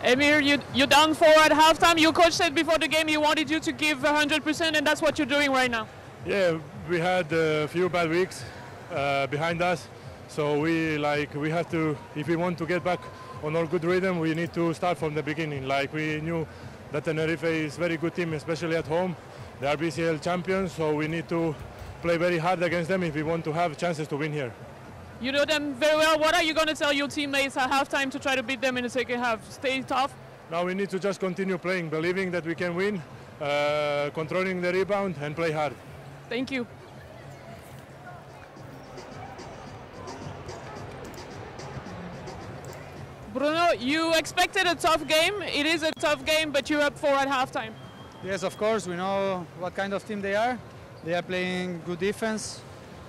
Emir, you, you're down four at halftime. Your coach said before the game he wanted you to give 100%, and that's what you're doing right now. Yeah, we had a few bad weeks uh, behind us, so we like we have to if we want to get back on our good rhythm, we need to start from the beginning. Like we knew that Tenerife is a very good team, especially at home. They are BCL champions, so we need to play very hard against them if we want to have chances to win here. You know them very well. What are you going to tell your teammates at halftime to try to beat them in the second half? Stay tough. Now we need to just continue playing, believing that we can win, uh, controlling the rebound, and play hard. Thank you. Bruno, you expected a tough game. It is a tough game, but you're up four at halftime. Yes, of course. We know what kind of team they are. They are playing good defense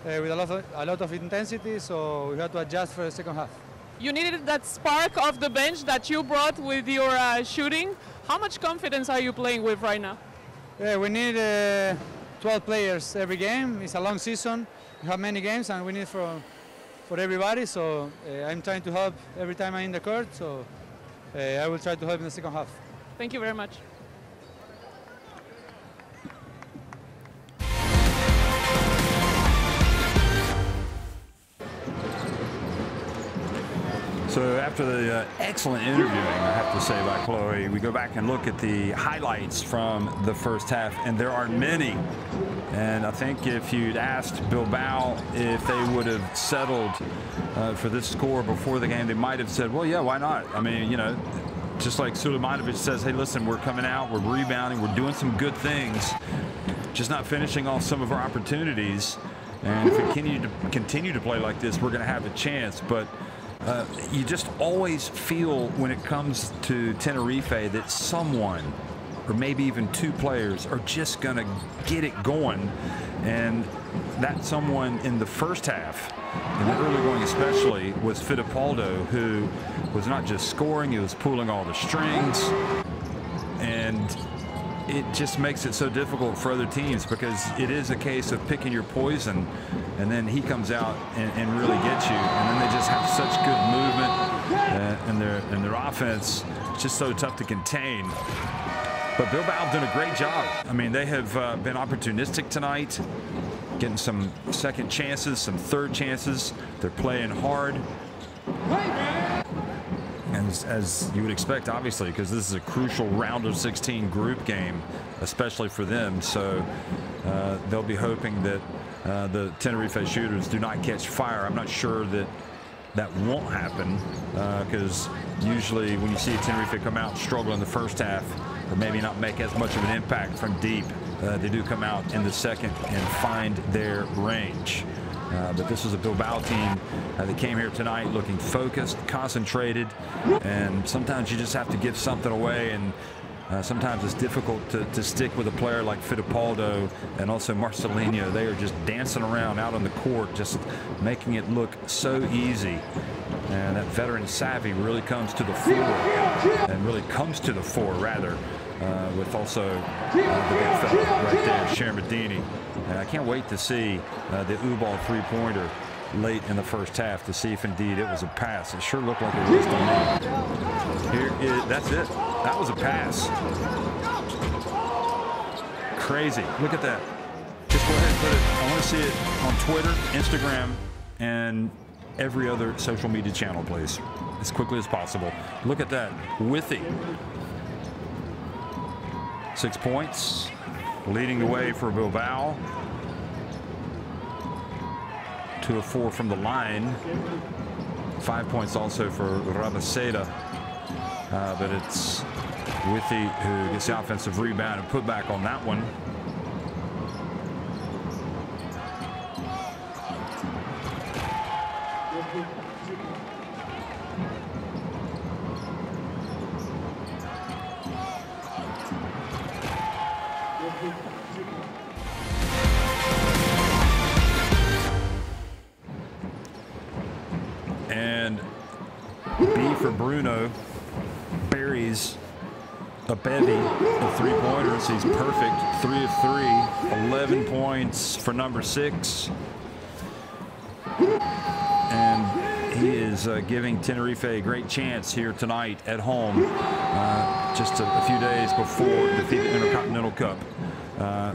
with a lot, of, a lot of intensity, so we have to adjust for the second half. You needed that spark off the bench that you brought with your uh, shooting. How much confidence are you playing with right now? Yeah, we need uh, 12 players every game. It's a long season. We have many games, and we need for for everybody. So uh, I'm trying to help every time I'm in the court. So uh, I will try to help in the second half. Thank you very much. So after the uh, excellent interviewing, I have to say, by Chloe, we go back and look at the highlights from the first half, and there are many. And I think if you'd asked Bilbao if they would have settled uh, for this score before the game, they might have said, well, yeah, why not? I mean, you know, just like Sulejmanovic says, hey, listen, we're coming out, we're rebounding, we're doing some good things, just not finishing off some of our opportunities. And if we continue to continue to play like this, we're going to have a chance. But uh, you just always feel when it comes to Tenerife that someone or maybe even two players are just going to get it going. And that someone in the first half, in the early going especially, was Fitipaldo, who was not just scoring, he was pulling all the strings. And it just makes it so difficult for other teams because it is a case of picking your poison and then he comes out and, and really gets you and then they just have such good movement uh, and their and their offense it's just so tough to contain. But Bilbao done a great job. I mean they have uh, been opportunistic tonight getting some second chances some third chances. They're playing hard as, as, you would expect, obviously, because this is a crucial round of 16 group game, especially for them. So uh, they'll be hoping that uh, the Tenerife shooters do not catch fire. I'm not sure that that won't happen because uh, usually when you see a Tenerife come out struggle in the first half or maybe not make as much of an impact from deep, uh, they do come out in the second and find their range. Uh, but this is a Bilbao team uh, that came here tonight looking focused, concentrated, and sometimes you just have to give something away. And uh, sometimes it's difficult to, to, stick with a player like Fitipaldo and also Marcelinho. They are just dancing around out on the court, just making it look so easy. And that veteran savvy really comes to the fore, and really comes to the fore, rather, uh, with also uh, the big fella right there, Shermadini. And I can't wait to see uh, the Ubal three-pointer late in the first half to see if indeed it was a pass. It sure looked like it was to me. Here is, that's it. That was a pass. Crazy. Look at that. Just go ahead and put it. I want to see it on Twitter, Instagram, and every other social media channel, please, as quickly as possible. Look at that. Withey. Six points. Leading the way for Bilbao. Two of four from the line. Five points also for Rabaseda. Uh, but it's Withey who gets the offensive rebound and put back on that one. Perfect. Three of three. 11 points for number six. And he is uh, giving Tenerife a great chance here tonight at home, uh, just a, a, few days before the Intercontinental Cup uh,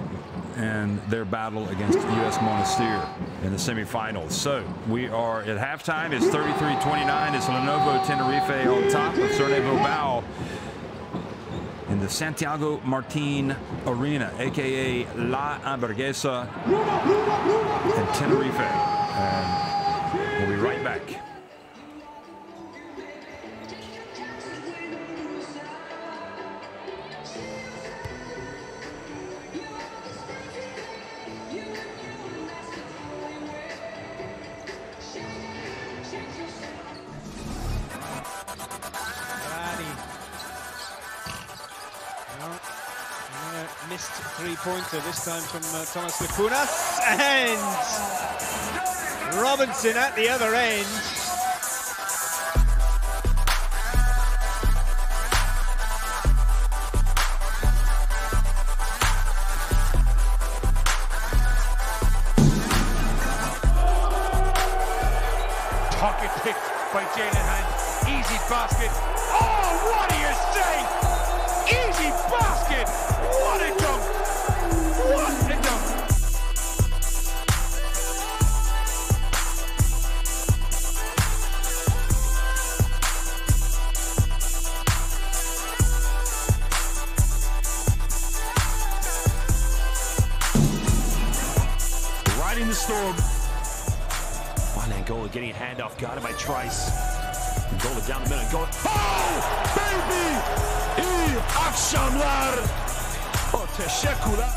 and their battle against U.S. Monastir in the semifinals. So we are at halftime. It's 33-29. It's Lenovo Tenerife on top of in the Santiago Martin Arena, aka La Hamburguesa in Tenerife. And we'll be right back. Missed three-pointer this time from uh, Thomas Lacunas and Robinson at the other end. Pocket picked by Jalen Hand. Easy basket. Trice. Angola down the middle, Angola. Oh, baby! İyi akşamlar. Oh, teşekkürler.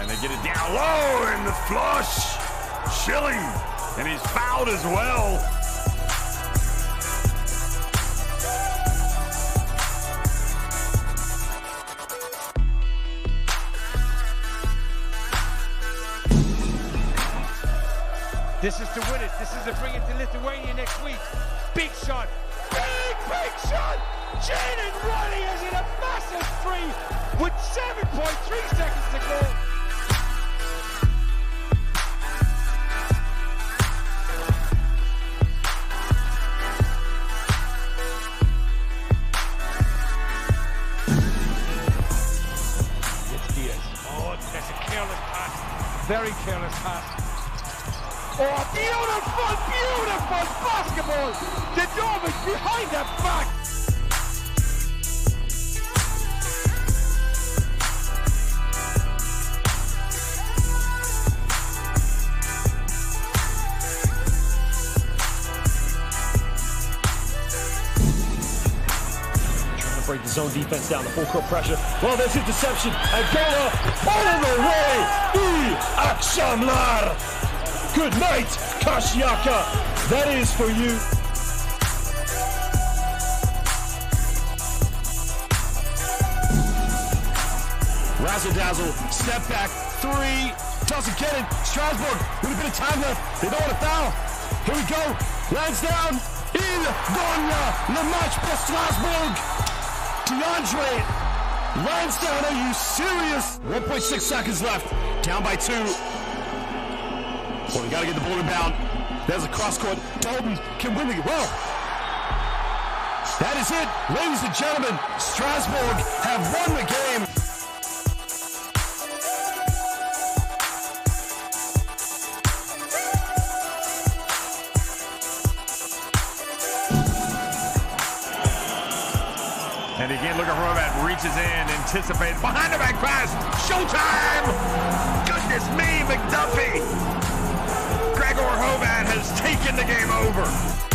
And they get it down low and the flush. Schilling. And he's fouled as well. Zone defense down, the full court pressure. Well, there's interception. Angola all the way. İyi akşamlar. Good night, Karşıyaka. That is for you. Razzle dazzle, step back, three, doesn't get it. Strasbourg with a bit of time left. They don't want to foul. Here we go. Lansdowne. Il gagne le match pour Strasbourg. DeAndre Lansdowne, are you serious? 1.6 seconds left. Down by two. Well, we got to get the ball inbound. There's a cross court. Dalton can win the well. That is it, ladies and gentlemen. Strasbourg have won the game. In, anticipates behind the back pass. Showtime! Goodness me, McDuffie! Gregor has taken the game over.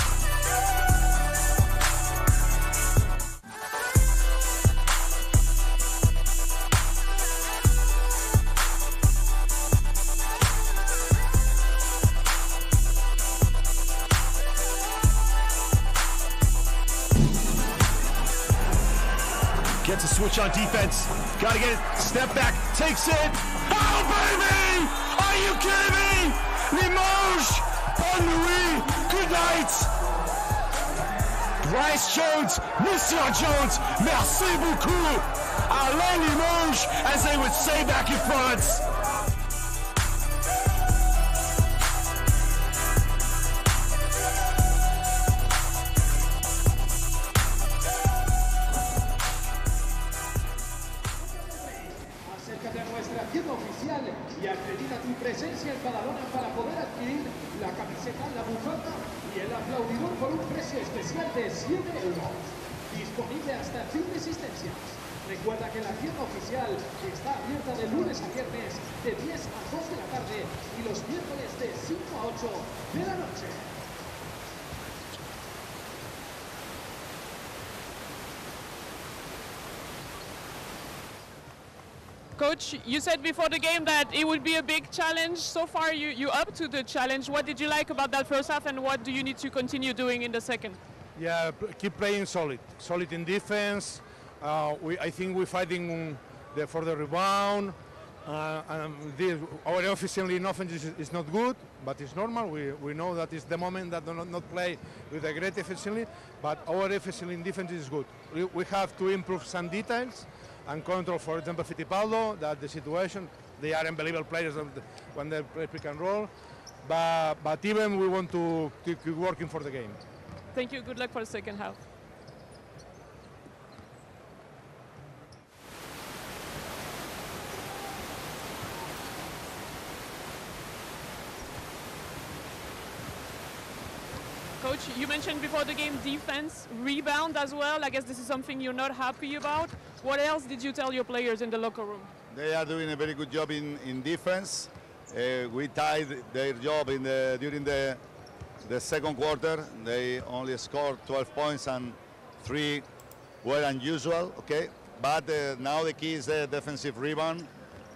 A switch on defense. Gotta get it. Step back. Takes it. Oh, baby! Are you kidding me? Limoges! Bonne! Good night! Bryce Jones, Monsieur Jones, merci beaucoup! Alain Limoges, as they would say back in France. Said before the game that it would be a big challenge. So far, you, you up to the challenge. What did you like about that first half, and what do you need to continue doing in the second? Yeah, keep playing solid, solid in defense. Uh, we, I think we're fighting the, for the rebound. Uh, and our efficiency in offense is, is not good, but it's normal. We, we know that it's the moment that do not, not play with a great efficiency, but our efficiency in defense is good. We, we have to improve some details and control, for example, Fitipaldo, that the situation, they are unbelievable players when they play pick and roll, but, but even we want to keep keep working for the game. Thank you. Good luck for the second half. Coach, you mentioned before the game defense, rebound as well. I guess this is something you're not happy about. What else did you tell your players in the locker room? They are doing a very good job in, in defense. Uh, we tied their job in the, during the, the second quarter. They only scored 12 points and three were unusual, okay? But uh, now the key is the defensive rebound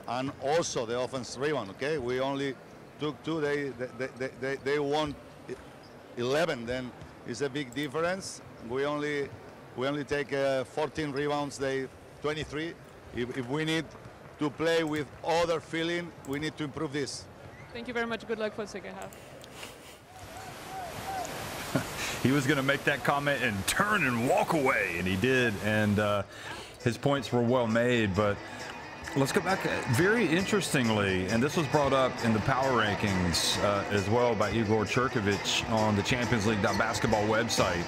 and also the offense rebound, okay? We only took two, they, they, they, they, they won 11, then it's a big difference. We only, we only take uh, 14 rebounds, they 23. If, if we need to play with other feeling, we need to improve this. Thank you very much. Good luck for the second half. He was going to make that comment and turn and walk away, and he did. And uh, his points were well made. But let's go back. Very interestingly, and this was brought up in the power rankings uh, as well by Igor Cherkovich on the Champions League basketball website.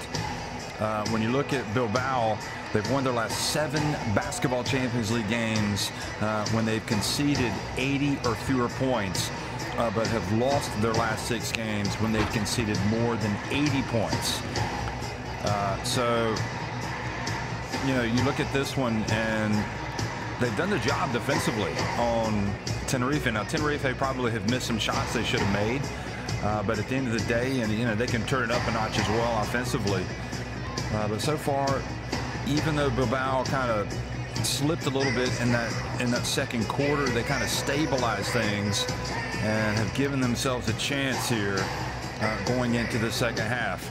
Uh, when you look at Bilbao, they've won their last seven basketball Champions League games uh, when they've conceded 80 or fewer points, uh, but have lost their last six games when they've conceded more than 80 points. Uh, so, you know, you look at this one and they've done the job defensively on Tenerife. Now, Tenerife probably have missed some shots they should have made, uh, but at the end of the day, and you know, they can turn it up a notch as well offensively. Uh, but so far, even though Bilbao kind of slipped a little bit in that in that second quarter, they kind of stabilized things and have given themselves a chance here uh, going into the second half.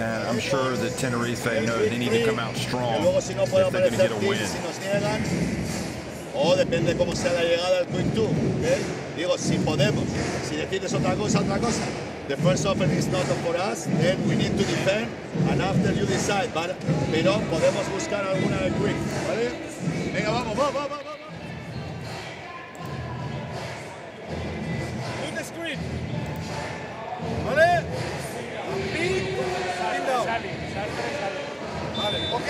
And I'm sure that Tenerife know they need to come out strong if they're going to get a win. O depende cómo sea la llegada del Twin 2. ¿ok? Digo, si podemos, si decides otra cosa, otra cosa. The first offer is not for us, then we need to defend, and after you decide. But, pero podemos buscar alguna de quick, ¿vale? Venga, vamos, vamos, vamos, vamos. In the screen. ¿Vale? Vale, ok.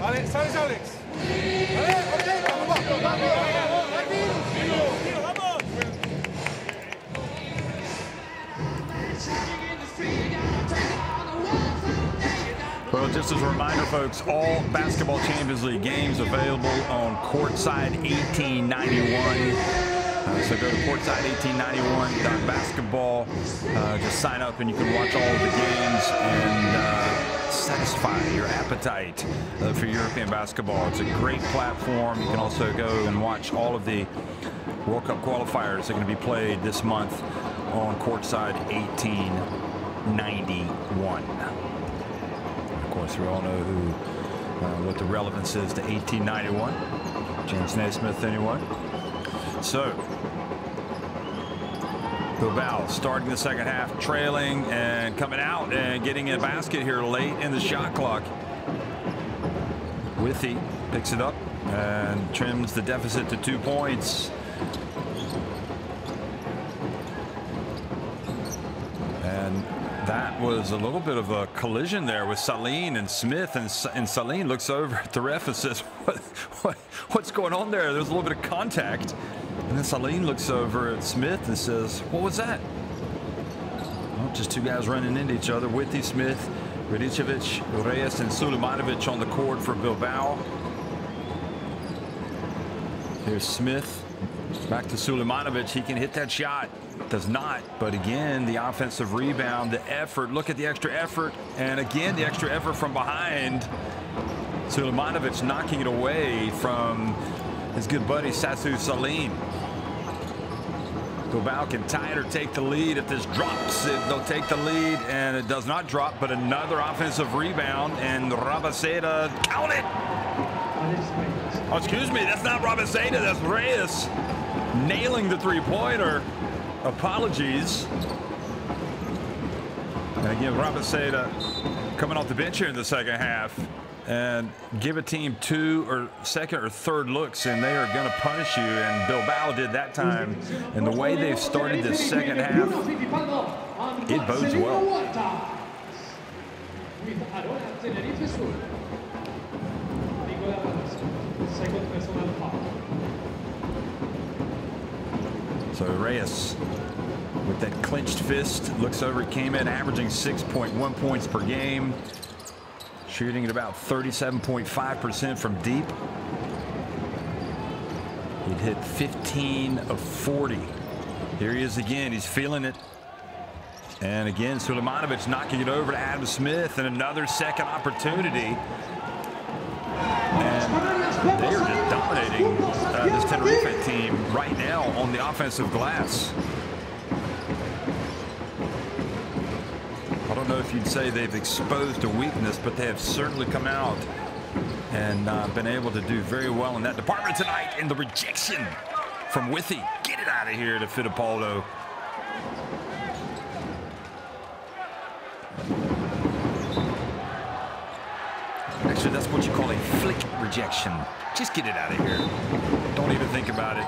Vale, sales Alex. Vale, Well, just as a reminder, folks, all Basketball Champions League games available on Courtside 1891. Uh, so go to courtside1891.basketball. Uh, just sign up and you can watch all of the games and uh, satisfy your appetite uh, for European basketball. It's a great platform. You can also go and watch all of the World Cup qualifiers that are going to be played this month on Courtside 1891. Of course, we all know who, uh, what the relevance is to 1891. James Naismith, anyone? So, Bilbao starting the second half, trailing and coming out and getting a basket here late in the shot clock. Withey picks it up, and trims the deficit to two points. And that was a little bit of a collision there with Salin and Smith, and, and Salin looks over at the ref and says, what, what, what's going on there? There's a little bit of contact. And then Salin looks over at Smith and says, what was that? Well, just two guys running into each other. Withey, Smith, Radicevic, Reyes, and Sulejmanovic on the court for Bilbao. Here's Smith. Back to Sulejmanovic. He can hit that shot. Does not. But again, the offensive rebound, the effort. Look at the extra effort. And again, the extra effort from behind. Sulejmanovic knocking it away from his good buddy Sasu Salin. Bilbao can tie it or take the lead. If this drops, it, they'll take the lead, and it does not drop, but another offensive rebound, and Rabaseda, count it! Oh, excuse me, that's not Rabaseda, that's Reyes nailing the three-pointer. Apologies. And again, Rabaseda coming off the bench here in the second half and give a team two or second or third looks and they are going to punish you. And Bilbao did that time and the way they've started this second half it bodes well. So Reyes with that clenched fist looks over came in averaging 6.1 points per game shooting at about 37.5% from deep. He'd hit 15 of 40. Here he is again. He's feeling it. And again, Sulejmanovic knocking it over to Adam Smith and another second opportunity. And they are just dominating uh, this Tenerife team right now on the offensive glass. I don't know if you'd say they've exposed a weakness, but they have certainly come out and uh, been able to do very well in that department tonight. And the rejection from Withey. Get it out of here to Fitipaldo. Actually, that's what you call a flick rejection. Just get it out of here. Don't even think about it.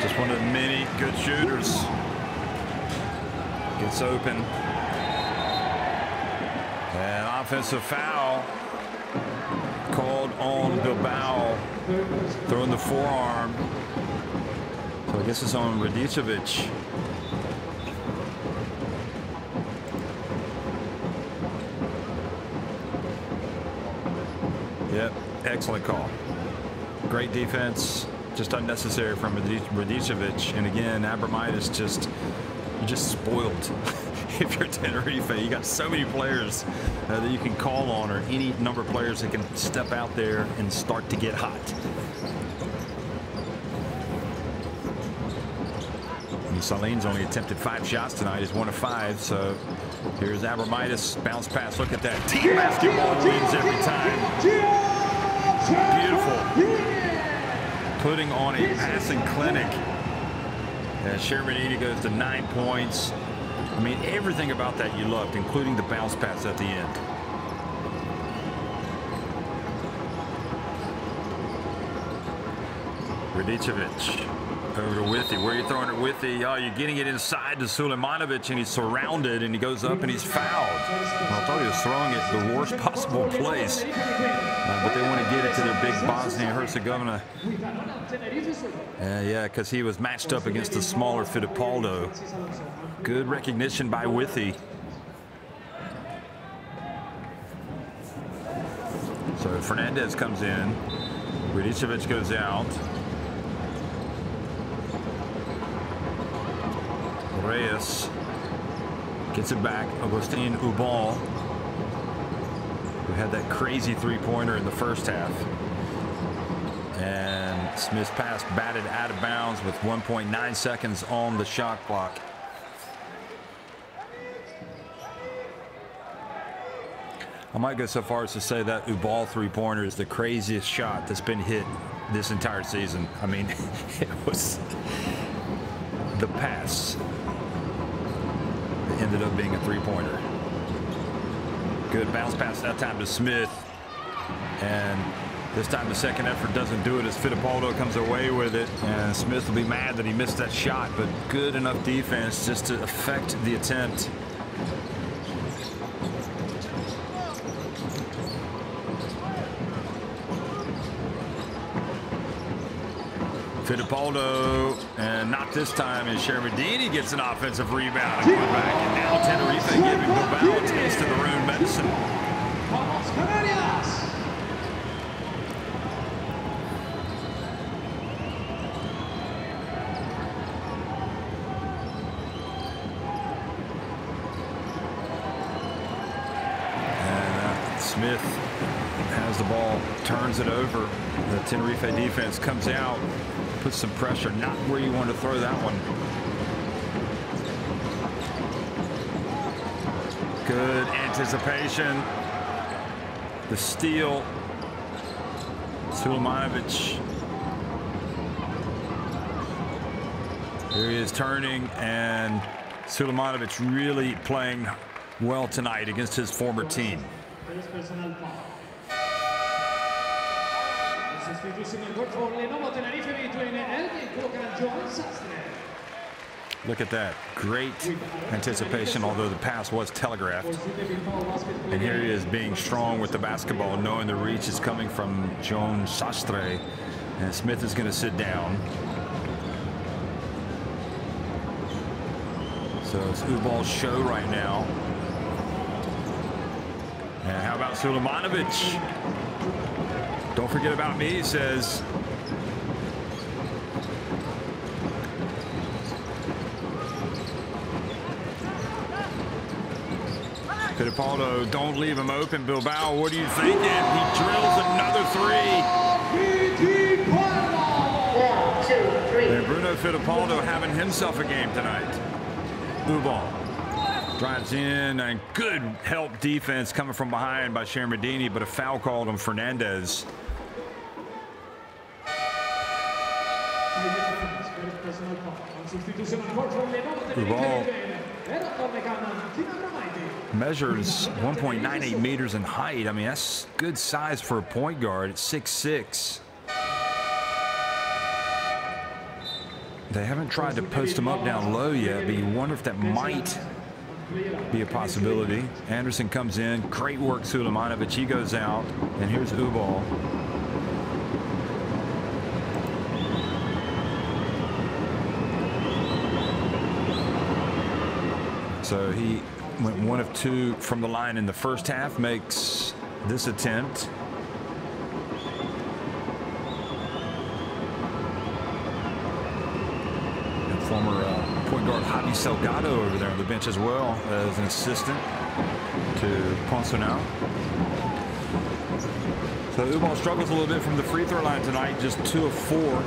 Just one of the many good shooters. Gets open. And offensive foul called on Bilbao. Throwing the forearm. So I guess it's on Radicevic. Yep, excellent call. Great defense, just unnecessary from Radicevic. And again, Abromaitis just, you're just spoiled. if you're Tenerife, you got so many players uh, that you can call on or any number of players that can step out there and start to get hot. Salin's only attempted five shots tonight. He's one of five. So here's Abromaitis. Bounce pass. Look at that. Team basketball wins every time. Beautiful. Putting on a passing clinic. As Shermadini goes to nine points. I mean, everything about that you loved, including the bounce pass at the end. Radicevic over to Withey. Where are you throwing it Withey? Oh, you're getting it inside to Sulejmanovic, and he's surrounded, and he goes up, and he's fouled. Well, I thought he was throwing it the worst possible place. Uh, but they want to get it to their big Bosnia-Herzegovina. Uh, yeah, because he was matched up against the smaller Fitipaldo. Good recognition by Withey. So Fernandez comes in. Radicevic goes out. Reyes gets it back. Augustin Ubal, who had that crazy three-pointer in the first half. And Smith's pass batted out of bounds with 1.9 seconds on the shot clock. I might go so far as to say that Ubal three-pointer is the craziest shot that's been hit this entire season. I mean, it was the pass ended up being a three-pointer. Good bounce pass that time to Smith. And this time the second effort doesn't do it as Fitipaldo comes away with it. And Smith will be mad that he missed that shot, but good enough defense just to affect the attempt. Fitipaldo, and not this time as Shermadini gets an offensive rebound and put back. And now Tenerife giving Bilbao a taste of their own medicine. Vamos, Canarias. And uh, Smith has the ball, turns it over. The Tenerife defense comes out, puts some pressure, not where you want to throw that one. Good anticipation. The steal. Sulejmanovic. Here he is turning, and Sulejmanovic really playing well tonight against his former team. Look at that. Great anticipation, although the pass was telegraphed. And here he is being strong with the basketball, knowing the reach is coming from Joan Sastre. And Smith is going to sit down. So it's Ubal's show right now. And how about Sulejmanovic? Don't forget about me, says. Fitipaldo, oh, don't leave him open. Bilbao, what are you thinking? He drills another three. And Bruno Fitipaldo having himself a game tonight. Ubal drives in and good help defense coming from behind by Shermadini, but a foul called on Fernandez. Personal foul. Con sostituzione in corpo Lenovo Ubal Tenerife. Era Torre Gannon, Tina Bramaiti. measures 1.98 meters in height. I mean, that's good size for a point guard at 6'6". They haven't tried to post him up down low yet, but you wonder if that might be a possibility. Andersson comes in. Great work, Sulejmanovic. He goes out. And here's Ubal. So he went one of two from the line in the first half, makes this attempt. And former uh, point guard Javi Salgado over there on the bench as well as an assistant to Ponsarnau. So Ubal struggles a little bit from the free throw line tonight, just two of four.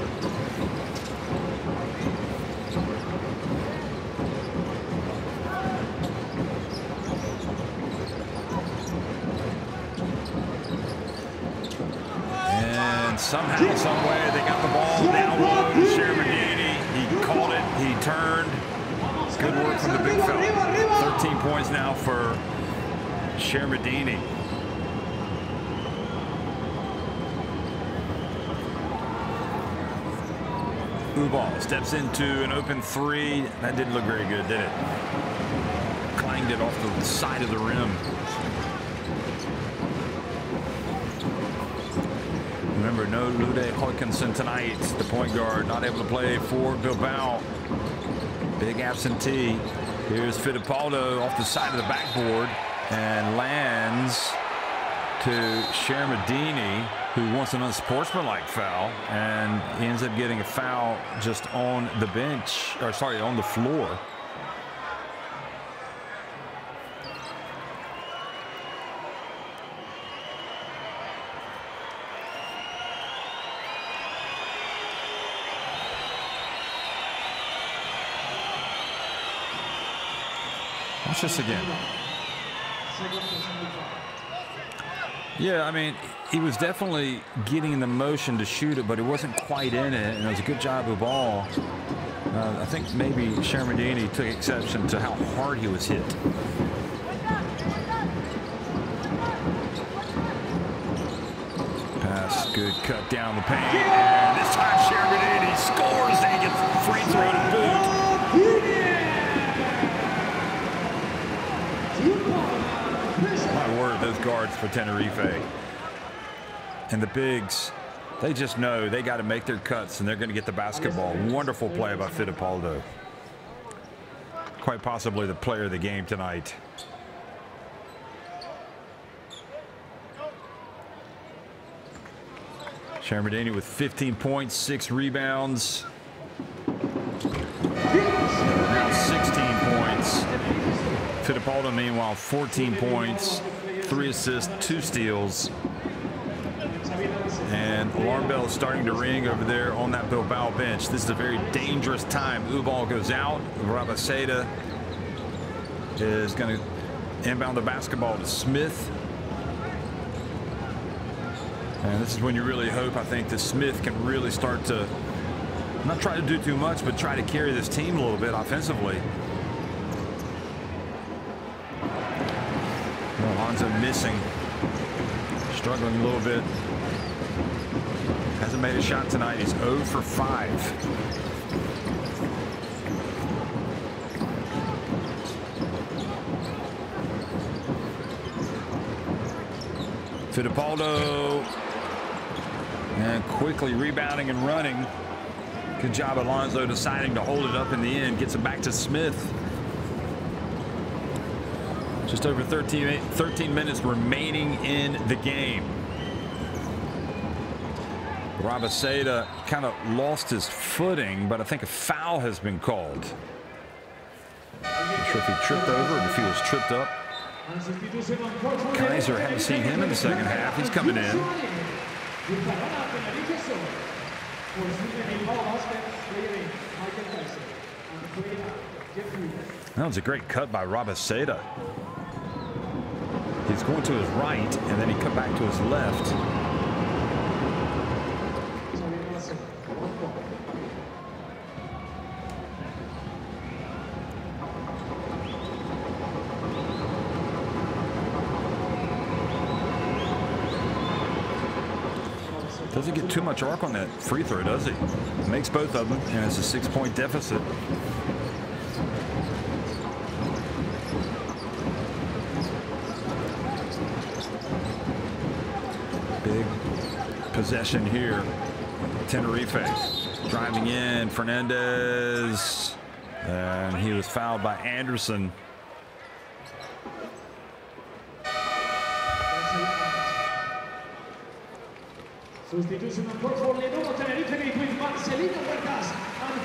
And somehow, some way, they got the ball down low to Shermadini. He caught it. He turned. Good work from the big fella. 13 points now for Shermadini. Ubal steps into an open three. That didn't look very good, did it? Clanged it off the side of the rim. Remember, no Ludde Hakanson tonight. The point guard not able to play for Bilbao. Big absentee. Here's Fitipaldo off the side of the backboard and lands to Shermadini, who wants an unsportsmanlike foul, and ends up getting a foul just on the bench, or sorry, on the floor. Watch this again. Yeah, I mean, he was definitely getting in the motion to shoot it, but he wasn't quite in it, and it was a good job of ball. Uh, I think maybe Sherman Shermadini took exception to how hard he was hit. Pass, good cut down the paint. And this time Sherman Shermadini scores and he gets free throw to boot. My word, those guards for Tenerife. And the bigs, they just know they got to make their cuts and they're going to get the basketball. Wonderful play by Fitipaldo. Quite possibly the player of the game tonight. Shermadini with 15 points, six rebounds. Now 16 points. Fitipaldo, meanwhile, 14 points, three assists, two steals. And alarm bell is starting to ring over there on that Bilbao bench. This is a very dangerous time. Ubal goes out. Rabaseda is going to inbound the basketball to Smith. And this is when you really hope, I think, that Smith can really start to not try to do too much, but try to carry this team a little bit offensively. Alonso missing, struggling a little bit. Hasn't made a shot tonight. He's 0 for 5. Fitipaldo. And quickly rebounding and running. Good job, Alonso, deciding to hold it up in the end. Gets it back to Smith. Just over 13, 13 minutes remaining in the game. Rabaseda kind of lost his footing, but I think a foul has been called. Not sure if he tripped over or if he was tripped up. Kaiser, haven't seen him in the second half. He's coming in. That was a great cut by Rabaseda. He's going to his right, and then he cut back to his left. Doesn't get too much arc on that free throw, does he? Makes both of them, and it's a six-point deficit. Big possession here. Tenerife driving in. Fernandez. And he was fouled by Andersson.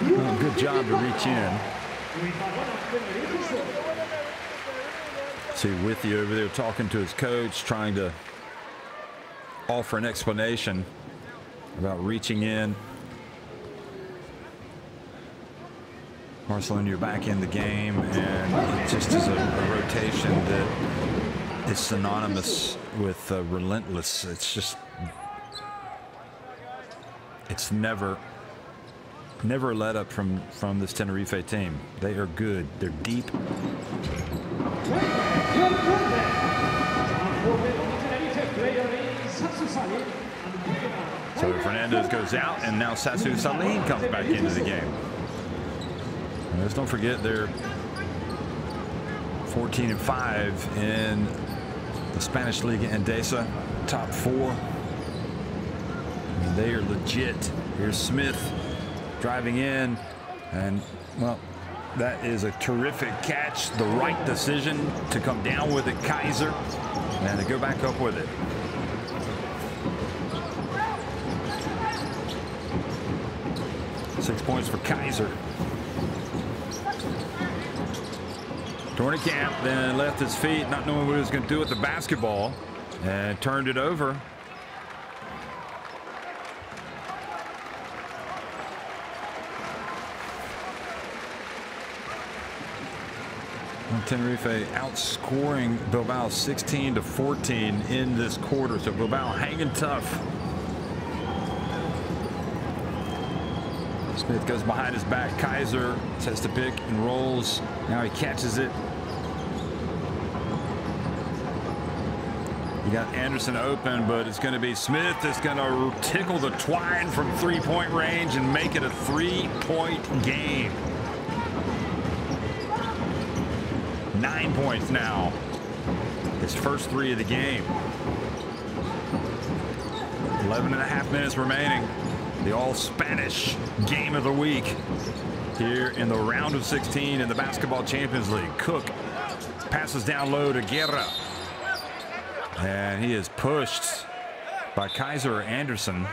Oh, good job to reach in. See Withey over there talking to his coach, trying to offer an explanation about reaching in. Marcelinho, you're back in the game, and it just is a, a rotation that is synonymous with uh, relentless. It's just, it's never, never let up from from this Tenerife team. They are good. They're deep. So Fernandez goes out, and now Sasu Salin comes back into the game. And let's don't forget they're 14 and 5 in the Spanish Liga Endesa, top four. Mean, they are legit. Here's Smith driving in, and well, that is a terrific catch. The right decision to come down with it, Kaiser, and to go back up with it. For Kaiser. Doornekamp then left his feet, not knowing what he was going to do with the basketball, and turned it over. Tenerife outscoring Bilbao 16 to 14 in this quarter. So Bilbao hanging tough. Smith goes behind his back. Kaiser says the pick and rolls. Now he catches it. You got Andersson open, but it's going to be Smith that's going to tickle the twine from three-point range and make it a three-point game. Nine points now. His first three of the game. 11 and a half minutes remaining. The all-Spanish game of the week here in the round of 16 in the Basketball Champions League. Cook passes down low to Guerra. And he is pushed by Kaiser Andersson.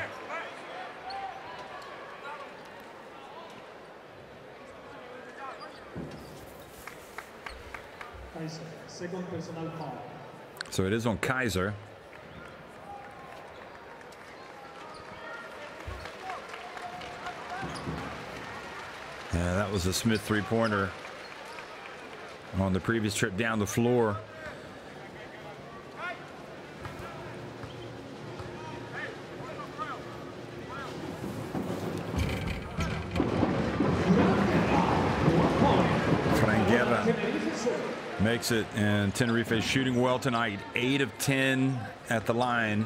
Kaiser, second personal foul. So it is on Kaiser. Yeah, that was a Smith three-pointer on the previous trip down the floor. Fran Guerra makes it, and Tenerife is shooting well tonight. 8 of 10 at the line.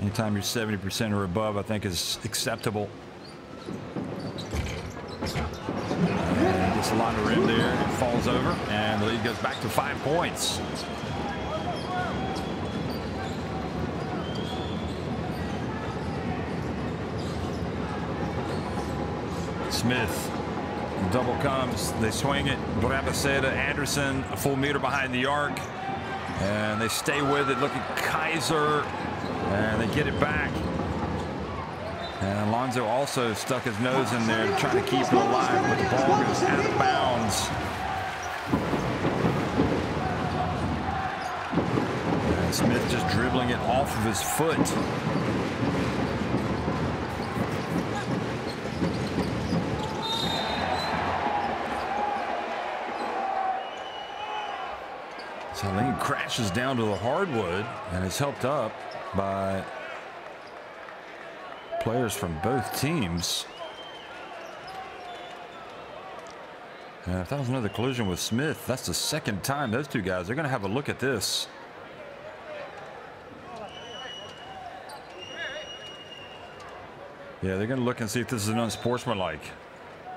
Anytime you're 70% or above, I think is acceptable. And gets a lot of rim there. It falls over, and the lead goes back to five points. Smith double comes. They swing it. Rabaseda, Andersson, a full meter behind the arc. And they stay with it. Look at Kaiser. And they get it back. And Alonso also stuck his nose in there to try to keep it alive, but the ball goes out of bounds. And Smith just dribbling it off of his foot. Salin crashes down to the hardwood and is helped up by players from both teams. And if that was another collision with Smith, that's the second time those two guys, they're going to have a look at this. Yeah, they're going to look and see if this is an unsportsmanlike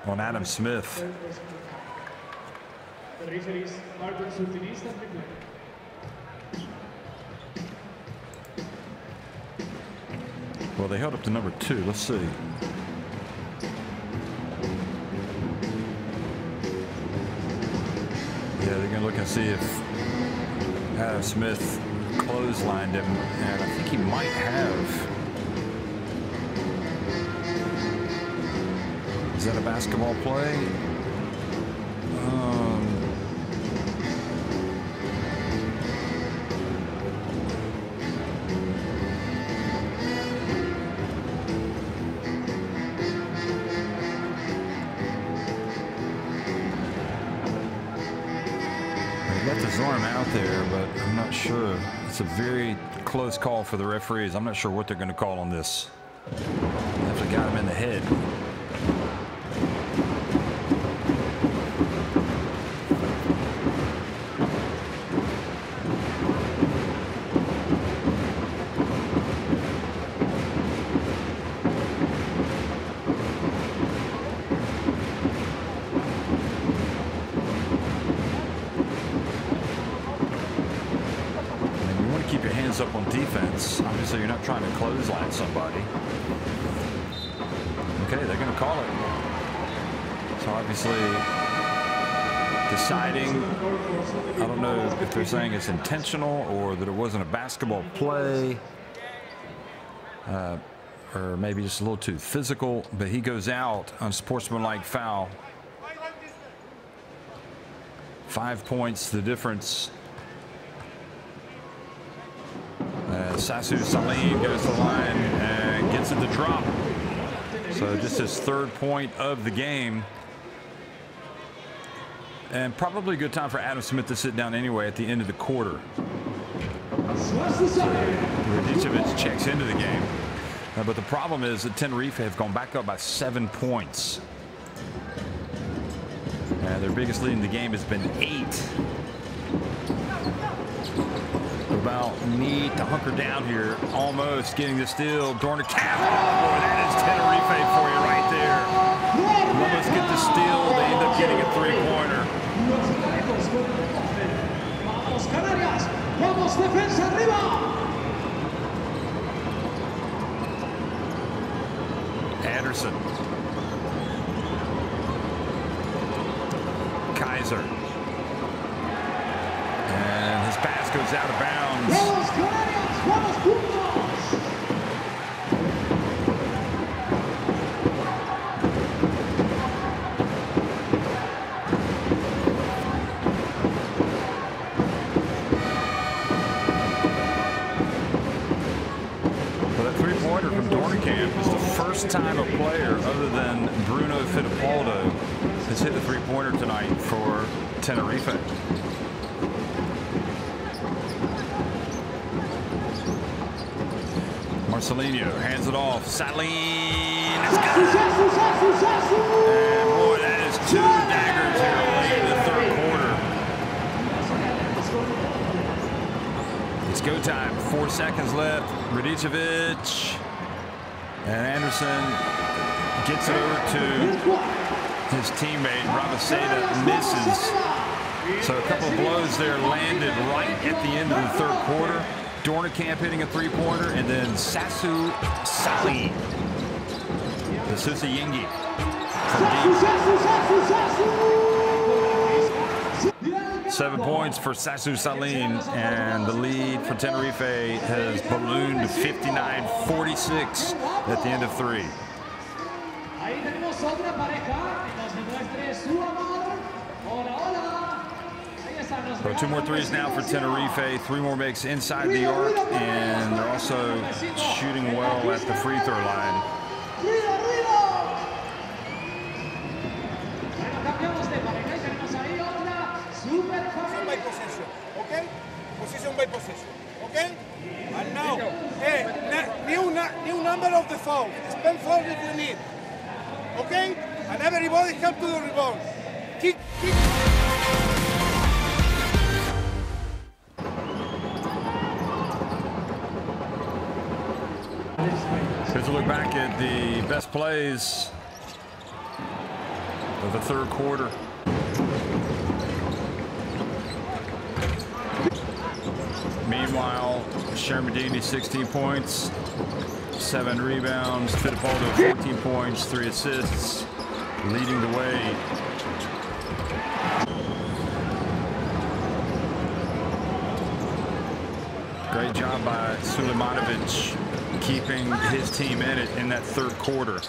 on Adam Smith. The referees Martin Surtinista replay. Well, they held up to number two. Let's see. Yeah, they're going to look and see if Adam Smith clotheslined him, and I think he might have. Is that a basketball play? Sure. It's a very close call for the referees. I'm not sure what they're going to call on this. Definitely got him in the head. Intentional or that it wasn't a basketball play. Uh, or maybe just a little too physical, but he goes out on sportsmanlike foul. Five points, the difference. Uh, Sasu Salin goes to the line and gets it to drop. So just his third point of the game. And probably a good time for Adam Smith to sit down anyway at the end of the quarter. Radicevic checks into the game. Uh, but the problem is that Tenerife have gone back up by seven points. And their biggest lead in the game has been eight. About need to hunker down here. Almost getting the steal. Doornekamp. Oh, that is Tenerife for you right there. Almost get the steal. They end up getting a three-pointer. Vamos Canarias, vamos defensa arriba. Andersson. Kyser. And his pass goes out of bounds. Vamos Canarias, vamos juntos. Marcelinho hands it off. Salin. Good. And boy, that is two daggers here late in the third quarter. It's go time. Four seconds left. Radicevic. And Andersson gets it over to his teammate. Rabaseda misses. So a couple blows there landed right at the end of the third quarter. Doornekamp hitting a three-pointer, and then Sasu Salin. The Susa Yingi. Seven points for Sasu Salin, and the lead for Tenerife has ballooned to 59-46 at the end of three. So two more threes now for Tenerife. Three more makes inside the arc, and they're also shooting well at the free throw line. Position by? Position okay? And now, eh, na- new, number of the foul. You need, okay? And everybody help to the rebound. Kick, kick. Here's a look back at the best plays of the third quarter. Meanwhile, Shermadini 16 points, seven rebounds. Fitipaldo 14 points, three assists, leading the way. Great job by Sulejmanovic keeping his team in it in that third quarter.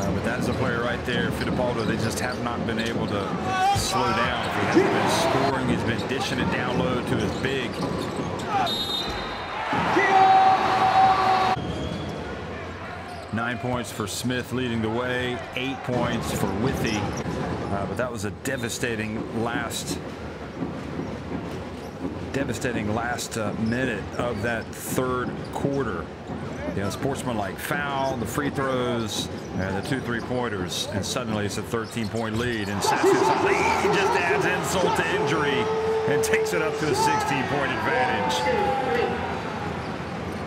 Uh, but that is a player right there, Fitipaldo. They just have not been able to slow down. He hasn't been scoring. He's been dishing it down low to his big. Nine points for Smith leading the way. Eight points for Withey. Uh, but that was a devastating last devastating last uh, minute of that third quarter. You know, sportsmanlike foul, the free throws, and the two three-pointers, and suddenly it's a 13-point lead. And Sassu Salin just adds insult to injury and takes it up to a 16-point advantage.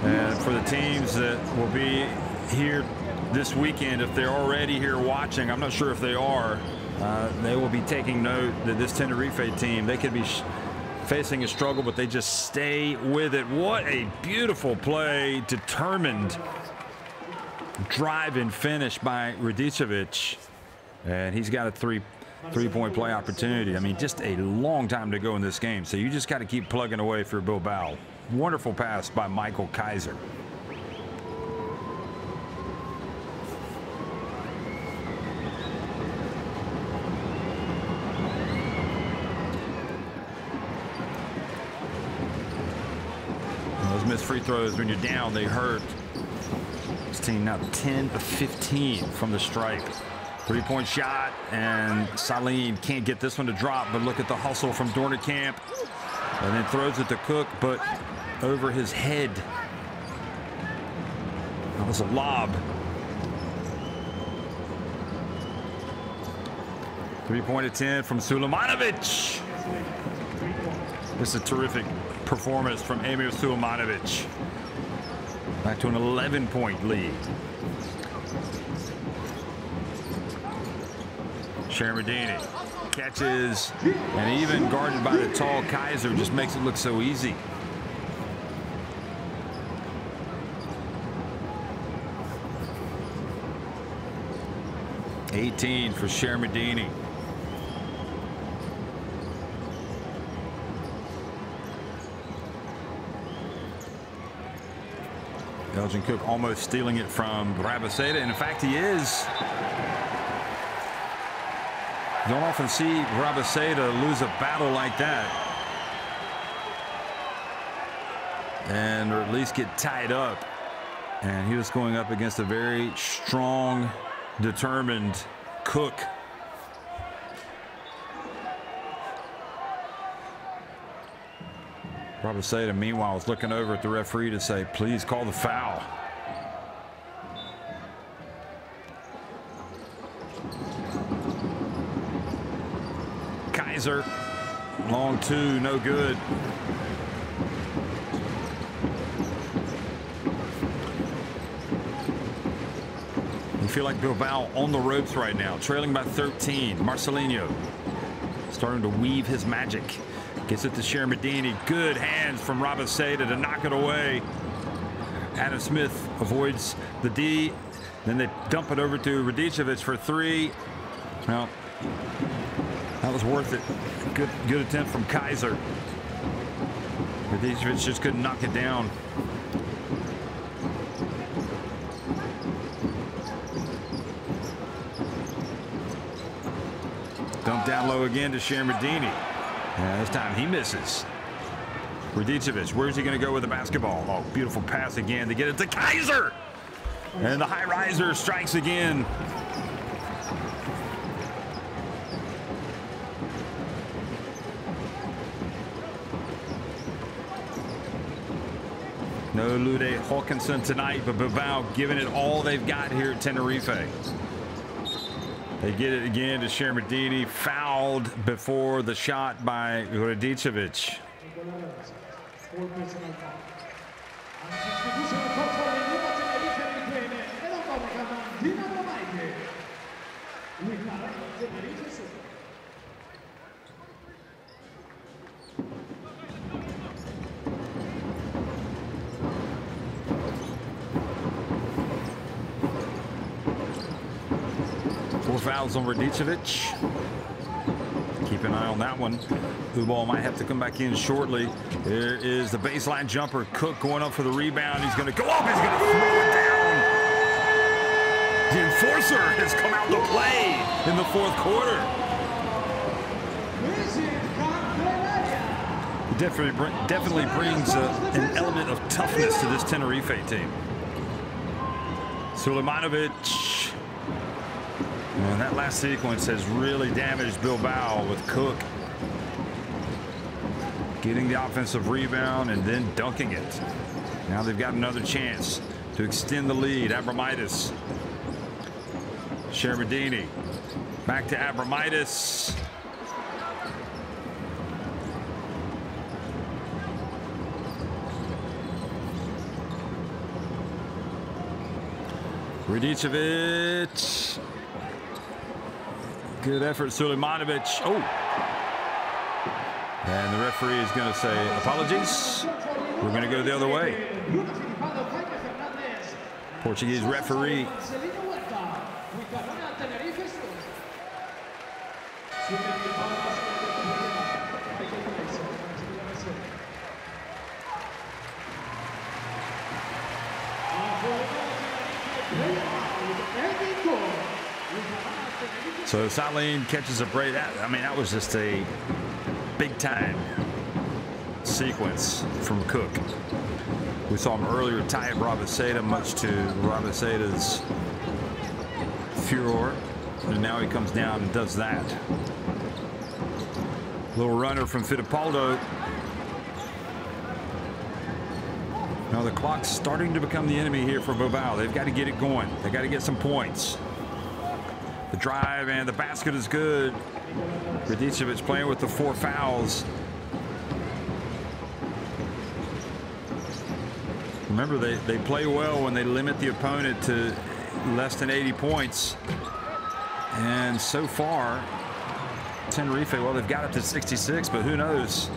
And for the teams that will be here this weekend, if they're already here watching, I'm not sure if they are, uh, they will be taking note that this Tenerife team, they could be facing a struggle, but they just stay with it. What a beautiful play, determined drive and finish by Radicevic. And he's got a three three-point play opportunity. I mean, just a long time to go in this game. So you just got to keep plugging away for Bilbao. Wonderful pass by Michael Kyser. Those missed free throws, when you're down, they hurt. This team now 10 of 15 from the stripe. Three-point shot, and Salin can't get this one to drop, but look at the hustle from Doornekamp. And then throws it to Cook, but over his head. That was a lob. Three-point attempt from Sulejmanovic. This is a terrific performance from Emir Sulejmanovic. Back to an 11-point lead. Shermadini catches, and even guarded by the tall Kyser just makes it look so easy. Eighteen for Shermadini. Cook almost stealing it from Rabaseda, and in fact he is. Don't often see Rabaseda lose a battle like that. And or at least get tied up. And he was going up against a very strong, determined Cook. Rabaseda, meanwhile, was looking over at the referee to say, please call the foul. Kyser, long two, no good. You feel like Bilbao on the ropes right now, trailing by 13. Marcelinho starting to weave his magic. Gets it to Shermadini. Good hands from Rabaseda to knock it away. Adam Smith avoids the D. Then they dump it over to Radicevic for three. Well, that was worth it. Good, good attempt from Kyser. Radicevic just couldn't knock it down. Dump down low again to Shermadini. Yeah, this time he misses. Radicevic, where's he going to go with the basketball? Oh, beautiful pass again to get it to Kyser. And the high riser strikes again. No Ludde Hakanson tonight, but Bilbao giving it all they've got here at Tenerife. They get it again to Shermadini, fouled before the shot by Radicevic. Four fouls on Radicevic. On that one. The ball might have to come back in shortly. There is the baseline jumper. Cook going up for the rebound. He's going to go up. He's going to throw it down. The enforcer has come out to play in the fourth quarter. He definitely, definitely brings uh, an element of toughness to this Tenerife team. Sulejmanovic and that last sequence has really damaged Bilbao with Cook getting the offensive rebound and then dunking it. Now they've got another chance to extend the lead. Abromaitis. Shermadini. Back to Abromaitis. Radicevic. Good effort, Sulejmanovic. Oh. And the referee is going to say, apologies. We're going to go the other way. Portuguese referee. Salin catches a break. That, I mean, that was just a big time sequence from Cook. We saw him earlier tie up Rabaseda, much to Rabaseda's furor. And now he comes down and does that. Little runner from Fitipaldo. Now the clock's starting to become the enemy here for Bilbao. They've got to get it going. They've got to get some points. The drive and the basket is good. Radicevic playing with the four fouls. Remember, they, they play well when they limit the opponent to less than 80 points. And so far, Tenerife, well, they've got up to 66, but who knows?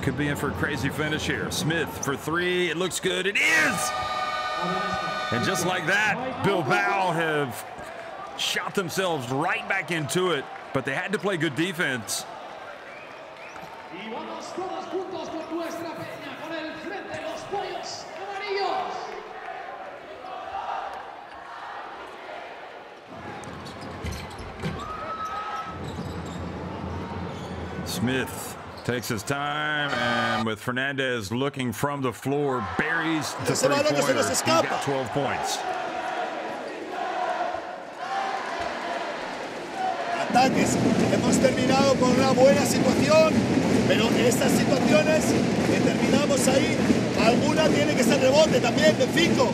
Could be in for a crazy finish here. Smith for three. It looks good. It is! And just like that, Bilbao have shot themselves right back into it, but they had to play good defense. Y vamos todos juntos con nuestra peña, con el frente, los pollos amarillos. Smith takes his time, and with Fernandez looking from the floor, buries the Ese balón que se three-pointer. nos He's got 12 points. Hemos terminado con una buena situación, pero en estas situaciones que terminamos ahí, alguna tiene que ser rebote también de 5.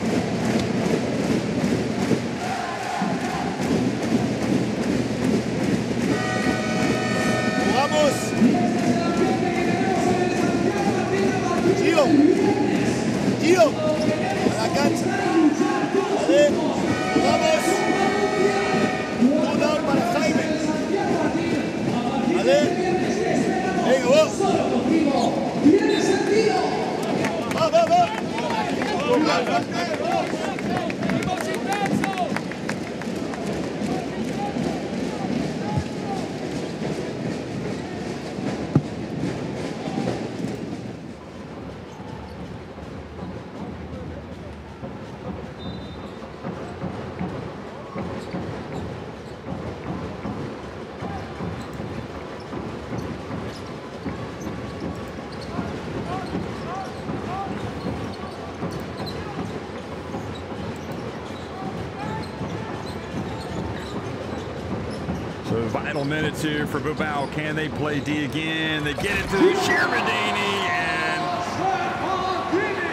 For Bilbao. Can they play D again? They get it to Shermadini, and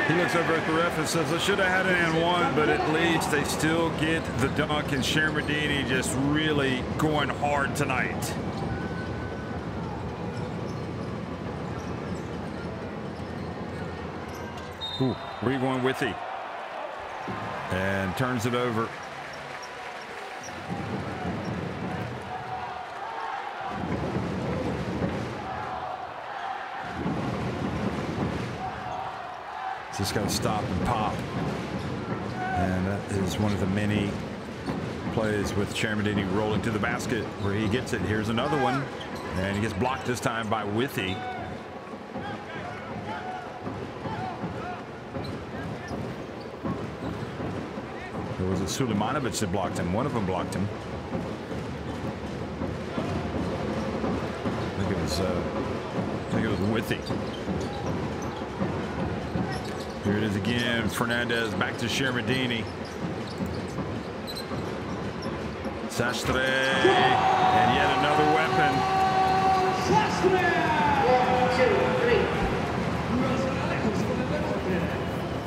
he looks over at the ref and says, I should have had it and one, but at least they still get the dunk, and Shermadini just really going hard tonight. Ooh, with he? And turns it over. Just got to stop and pop. And that is one of the many plays with Chairman Shermadini rolling to the basket where he gets it. Here's another one. And he gets blocked this time by Withey. Or was it Sulejmanovic that blocked him? One of them blocked him. I think it was, uh, I think it was Withey. It is again. Fernandez back to Shermadini. Sastre. And yet another weapon.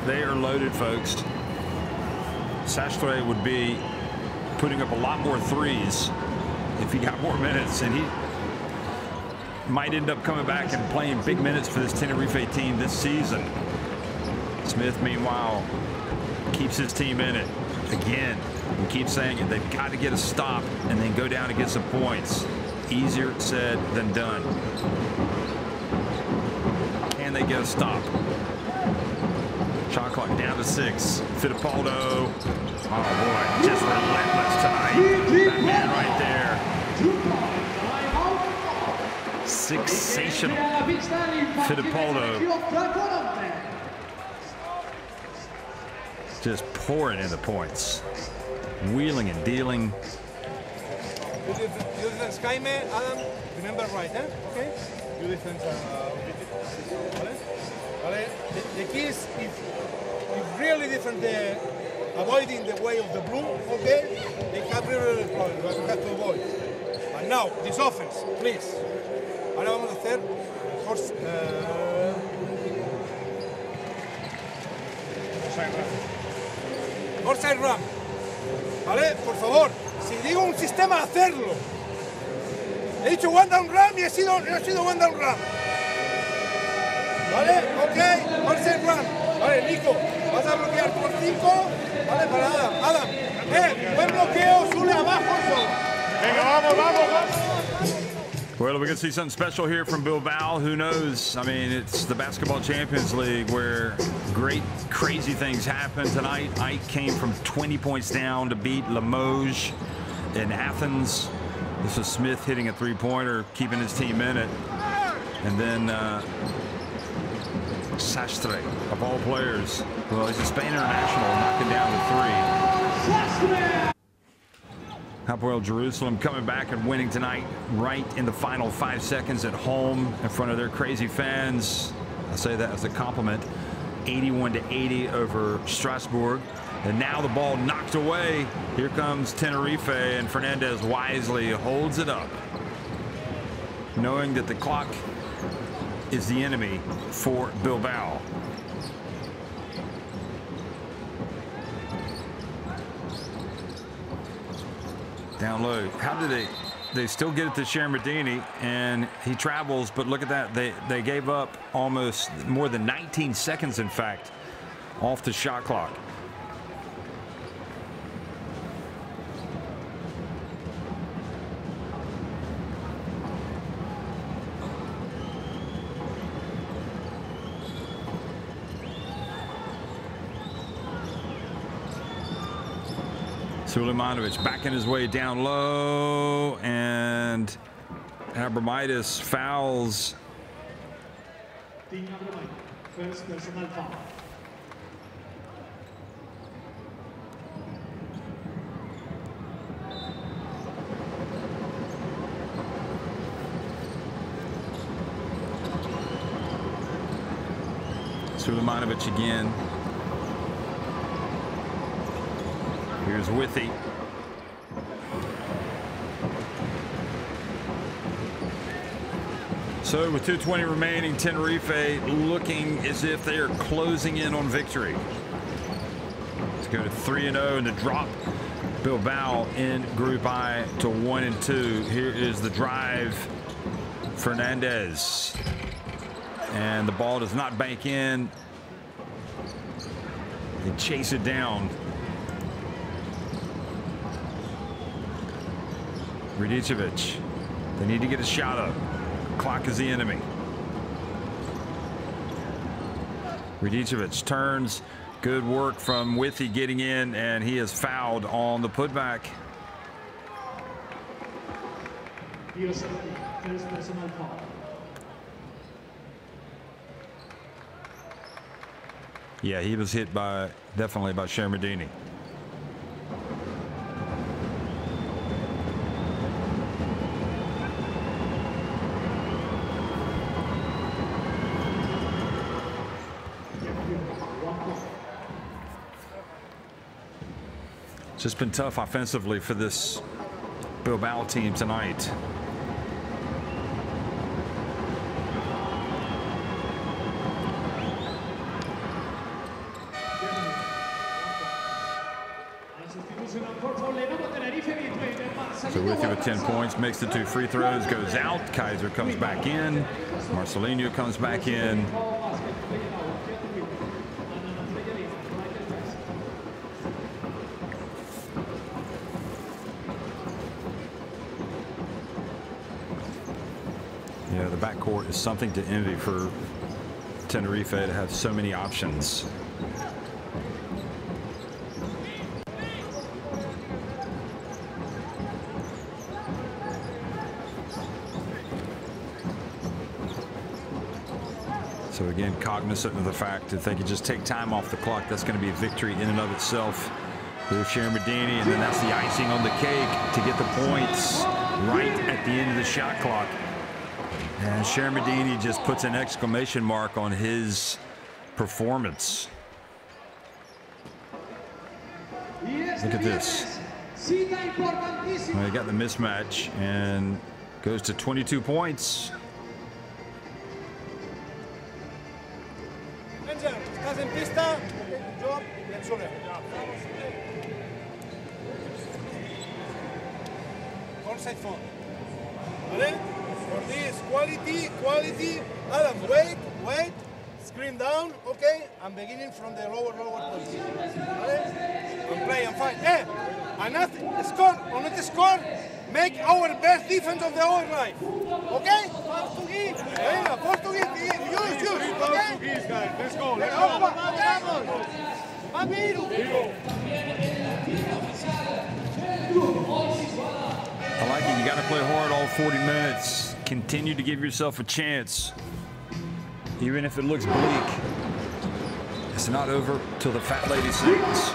They are loaded, folks. Sastre would be putting up a lot more threes if he got more minutes, and he might end up coming back and playing big minutes for this Tenerife team this season. Smith, meanwhile, keeps his team in it. Again, we keep saying it. They've got to get a stop and then go down and get some points. Easier said than done. Can they get a stop? Shot clock down to six. Fitipaldo. Oh boy, just relentless tonight. That man right there. Sensational. Fitipaldo just pouring in the points. Wheeling and dealing. You def- you defense Jaime, Adam, remember right, eh? Okay? You defense uh, ¿vale? ¿Vale? The, the key is if, if really defend the avoiding the way of the blue, okay? They have really, really problem, but we have to avoid. And now, this offense, please. Ahora vamos a hacer horse, uh, Outside run. ¿Vale? Por favor, si digo un sistema, hacerlo. He dicho one down run y he sido, he sido one down run. ¿Vale? Ok, outside run. Vale, Nico, vas a bloquear por 5. Vale, para Adam. Adam, eh, buen bloqueo, sube abajo. Venga, vamos, vamos, vamos. Well, we can see something special here from Bilbao. Who knows? I mean, it's the Basketball Champions League where great, crazy things happen tonight. AEK came from 20 points down to beat Limoges in Athens. This is Smith hitting a three-pointer, keeping his team in it. And then uh, Sastre, of all players, well, he's a Spain international, knocking down the three. Hapoel Jerusalem coming back and winning tonight right in the final five seconds at home in front of their crazy fans. I say that as a compliment. 81 to 80 over Strasbourg. And now the ball knocked away. Here comes Tenerife and Fernandez wisely holds it up. Knowing that the clock is the enemy for Bilbao. Down low. How did they? They still get it to Shermadini, and he travels. But look at that. They they gave up almost more than 19 seconds, in fact, off the shot clock. Sulejmanovic backing his way down low, and Abromaitis fouls. Sulejmanovic again. Here's Withey. So with 220 remaining, Tenerife looking as if they are closing in on victory. Let's go to 3-0 and the drop Bilbao in Group I to 1 and 2. Here is the drive. Fernandez. And the ball does not bank in. They chase it down. Radicevic. They need to get a shot up. Clock is the enemy. Radicevic turns. Good work from Withey getting in, and he is fouled on the putback. Yeah, he was hit by definitely by Shermadini. Just been tough offensively for this Bilbao team tonight. So Withey with 10 points, makes the two free throws, goes out. Kyser comes back in. Marcelinho comes back in. Yeah, something to envy for Tenerife to have so many options. So again, cognizant of the fact that they could just take time off the clock, that's going to be a victory in and of itself. There's Shermadini, and then that's the icing on the cake to get the points right at the end of the shot clock. And Shermadini just puts an exclamation mark on his performance. Look at this. Well, he got the mismatch and goes to 22 points. Wait, wait. Screen down, okay? I'm beginning from the lower, lower position. ¿Vale? And play and fight. Eh, and nothing. Score, or not score, make our best defense of the whole life. Okay? Portuguese. Venga, Portuguese. Use, use. Okay? Portuguese, guys. Let's go. Let's go. vamos, vamos. I like it. You got to play hard all 40 minutes. Continue to give yourself a chance, even if it looks bleak. It's not over till the fat lady sings.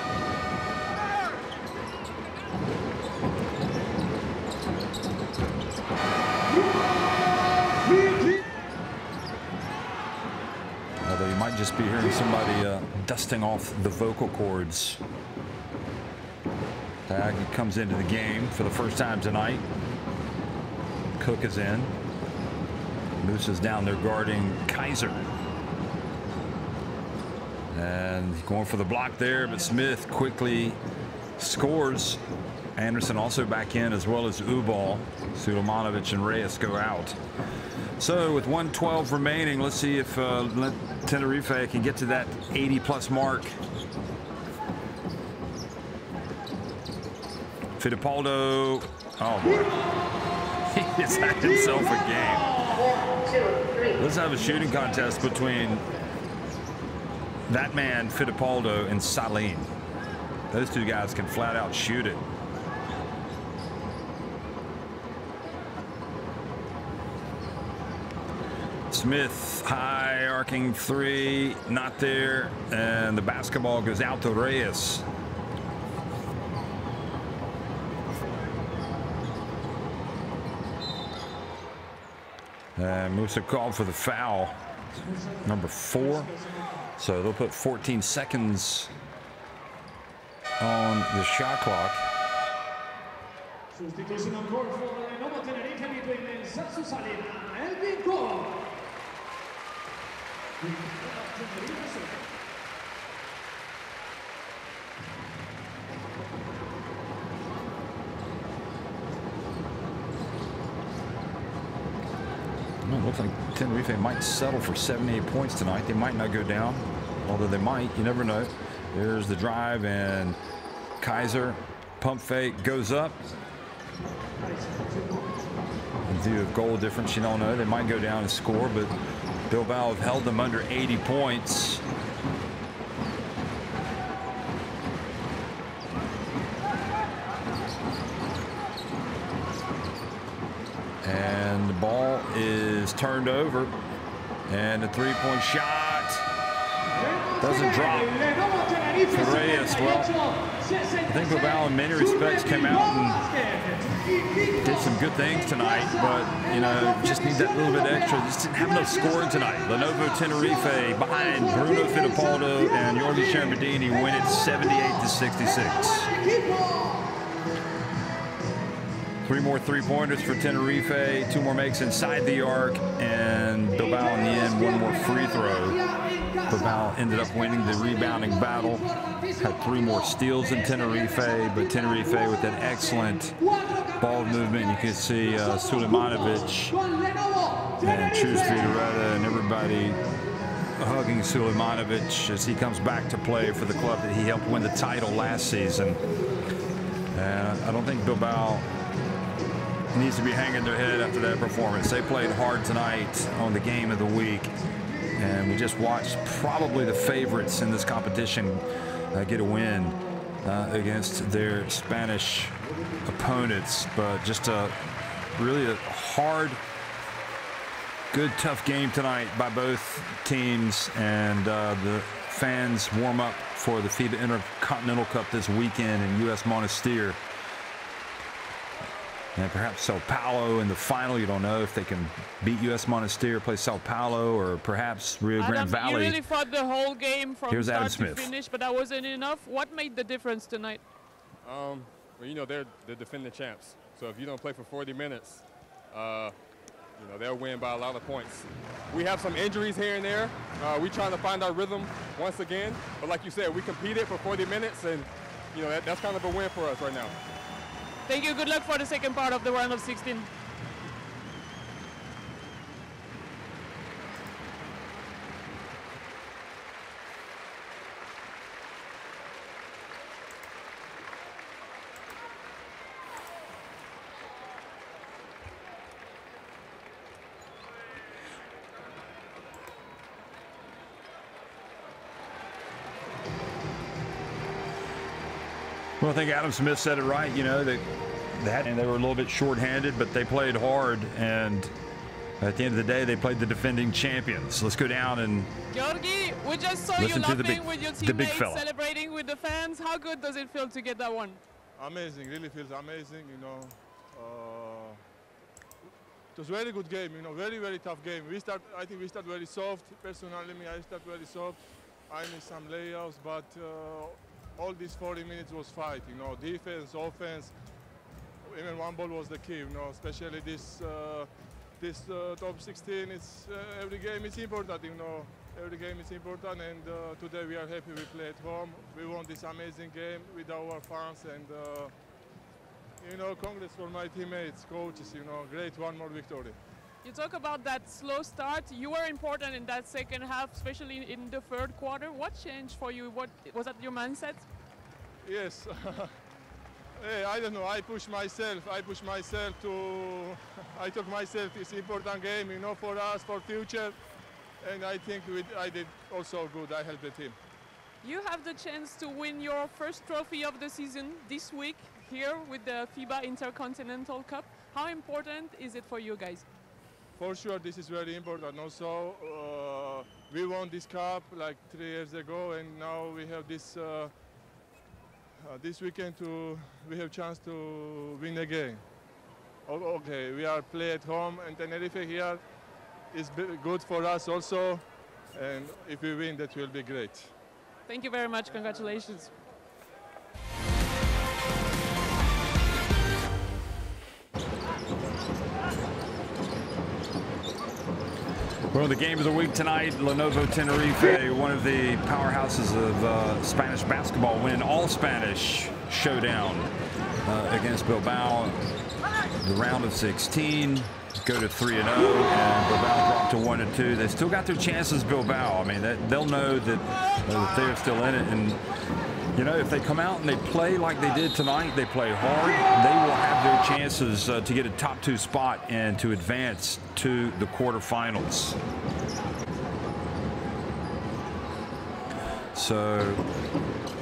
Although you might just be hearing somebody uh, dusting off the vocal cords. Tag comes into the game for the first time tonight. Cook is in. Moose is down there guarding Kyser. And going for the block there, but Smith quickly scores. Andersson also back in as well as Ubal. Sulejmanovic and Reyes go out. So with 112 remaining, let's see if uh, Tenerife can get to that 80 plus mark. Fitipaldo. Oh boy. He had himself a game. Let's have a shooting contest between that man, Fitipaldo, and Salin. Those two guys can flat out shoot it. Smith, high arcing three, not there. And the basketball goes out to Reyes. Uh, and Musa called for the foul, number four. So they'll put 14 seconds on the shot clock. Sustitution on court for Lenovo Tenerife between Sasu Salin and Elvin Gol. Well, it looks like Tenerife might settle for 78 points tonight. They might not go down, although they might. You never know. There's the drive, and Kyser pump fake goes up. View of goal difference, you don't know. They might go down and score, but Bilbao have held them under 80 points. And the ball is turned over. And the three-point shot doesn't drop for Reyes. Well, I think Bilbao in many respects came out and did some good things tonight, but, you know, just need that little bit extra. Just didn't have enough scoring tonight. Lenovo Tenerife behind Bruno Fitipaldo and Jorge Shermadini win it 78 to 66. Three more three-pointers for Tenerife, two more makes inside the arc, and Bilbao in the end, one more free throw. Bilbao ended up winning the rebounding battle, had three more steals than Tenerife, but Tenerife with an excellent ball movement. You can see uh, Sulejmanovic and Txus Vidorreta and everybody hugging Sulejmanovic as he comes back to play for the club that he helped win the title last season. And I don't think Bilbao needs to be hanging their head after that performance. They played hard tonight on the game of the week, and we just watched probably the favorites in this competition uh, get a win uh, against their Spanish opponents. But just a really a hard, good, tough game tonight by both teams, and uh, the fans warm up for the FIBA Intercontinental Cup this weekend in U.S. Monastir. And perhaps Sao Paulo in the final. You don't know if they can beat U.S. Monastir, play Sao Paulo, or perhaps Rio Adam, Grande Valley. you really fought the whole game from Here's start Adam to finish, but that wasn't enough. What made the difference tonight? Um, well, you know, they're the defending champs. So if you don't play for 40 minutes, uh, You know, they'll win by a lot of points. We have some injuries here and there. Uh, we're trying to find our rhythm once again. But like you said, we competed for 40 minutes, and you know that, that's kind of a win for us right now. Thank you. Good luck for the second part of the round of 16. I think Adam Smith said it right. You know, they, they had, and they were a little bit short-handed, but they played hard. And at the end of the day, they played the defending champions. Let's go down and Georgi, we just saw you Listen laughing big- with your teammates, celebrating with the fans. How good does it feel to get that one? Amazing, really feels amazing. You know, uh, it was a very good game. You know, very very tough game. We start, I think we start very soft. Personally, me, I start very soft. I missed some layouts, but uh, all these 40 minutes was fight. You know, defense, offense. Even one ball was the key. You know, especially this uh, this uh, top 16. It's uh, every game is important. You know, every game is important. And uh, today we are happy we play at home. We won this amazing game with our fans and. Uh, you know, congrats for my teammates, coaches, you know, great one more victory. You talk about that slow start. You were important in that second half, especially in the third quarter. What changed for you? What was that your mindset? Yes. hey, I don't know, I push myself, I push myself to, I took myself this important game, you know, for us, for future. And I think we, I did also good, I helped the team. You have the chance to win your first trophy of the season this week here with the FIBA Intercontinental Cup. How important is it for you guys? For sure, this is very important. Also, uh, we won this cup like three years ago, and now we have this uh, uh, this weekend to we have chance to win again. Okay, we are play at home, and Tenerife here is good for us also, and if we win, that will be great. Thank you very much. Congratulations. Well, the game of the week tonight, Lenovo Tenerife, one of the powerhouses of uh, Spanish basketball, win all Spanish showdown uh, against Bilbao. The round of 16, go to 3 and 0, and Bilbao drop to 1 and 2. They still got their chances, Bilbao. I mean, that, they'll know that, uh, that they're still in it. And you know, if they come out and they play like they did tonight, they play hard, they will have their chances uh, to get a top two spot and to advance to the quarterfinals. So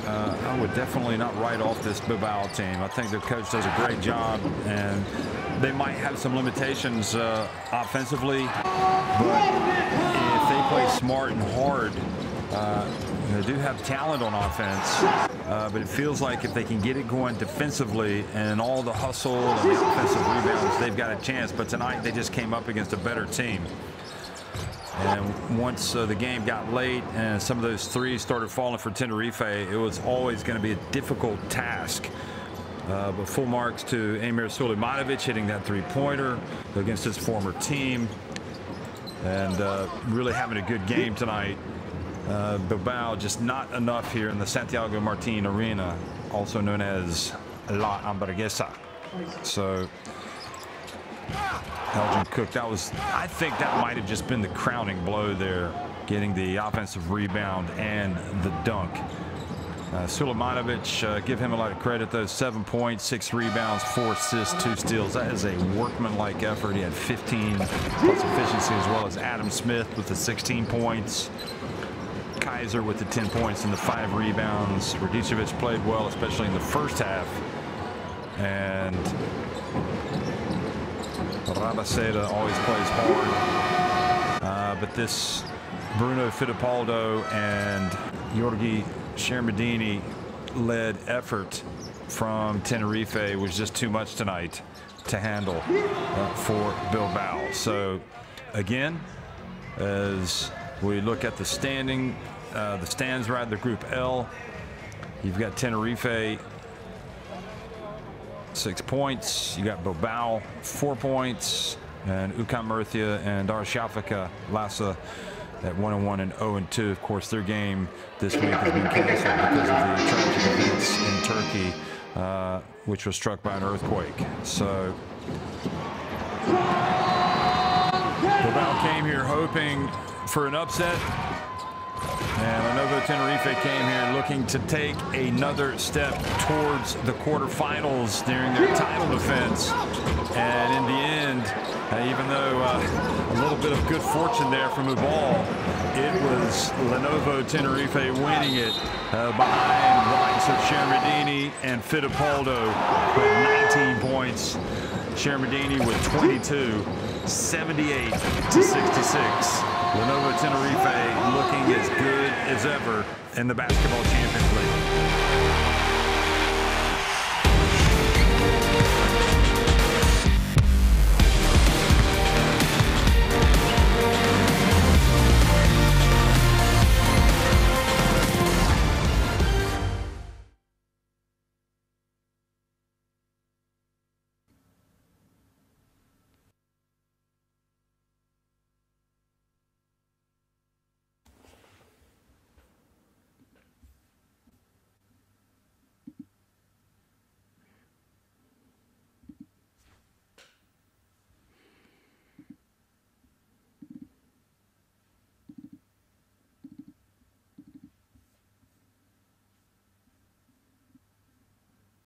uh, I would definitely not write off this Bilbao team. I think their coach does a great job, and they might have some limitations uh, offensively, but if they play smart and hard, uh, they do have talent on offense, uh, but it feels like if they can get it going defensively and all the hustle and the offensive rebounds, they've got a chance. But tonight they just came up against a better team. And once uh, the game got late and some of those threes started falling for Tenerife, it was always going to be a difficult task. Uh, but full marks to Emir Sulejmanovic hitting that three-pointer against his former team. And uh, really having a good game tonight. Uh, Bilbao just not enough here in the Santiago Martin Arena, also known as La Hamburguesa. So Elgin Cook, that was, I think that might have just been the crowning blow there, getting the offensive rebound and the dunk. Uh, Sulejmanovic, uh, give him a lot of credit, though. Seven points, six rebounds, four assists, two steals. That is a workmanlike effort. He had 15 plus efficiency, as well as Adam Smith with the 16 points. Kyser with the 10 points and the five rebounds. Radicevic played well, especially in the first half. And Rabaseda always plays hard. Uh, but this Bruno Fitipaldo and Jorgi Shermadini led effort from Tenerife was just too much tonight to handle uh, for Bilbao. So again, as we look at the standing, uh, the stands right, the group L, you've got Tenerife six points. You got Bilbao four points. and Murcia and Darüşşafaka Lassa at 1 and 1 and 0 and 2. Of course, their game this week has been canceled because of the tragic events in Turkey, uh, which was struck by an earthquake. So Bilbao came here hoping for an upset. And Lenovo Tenerife came here looking to take another step towards the quarterfinals during their title defense. And in the end, uh, even though uh, a little bit of good fortune there from Ubal, it was Lenovo Tenerife winning it uh, behind the likes of Shermadini and Fitipaldo with 19 points. Shermadini with 22, 78 to 66. Lenovo Tenerife looking as good as ever in the Basketball Champions League.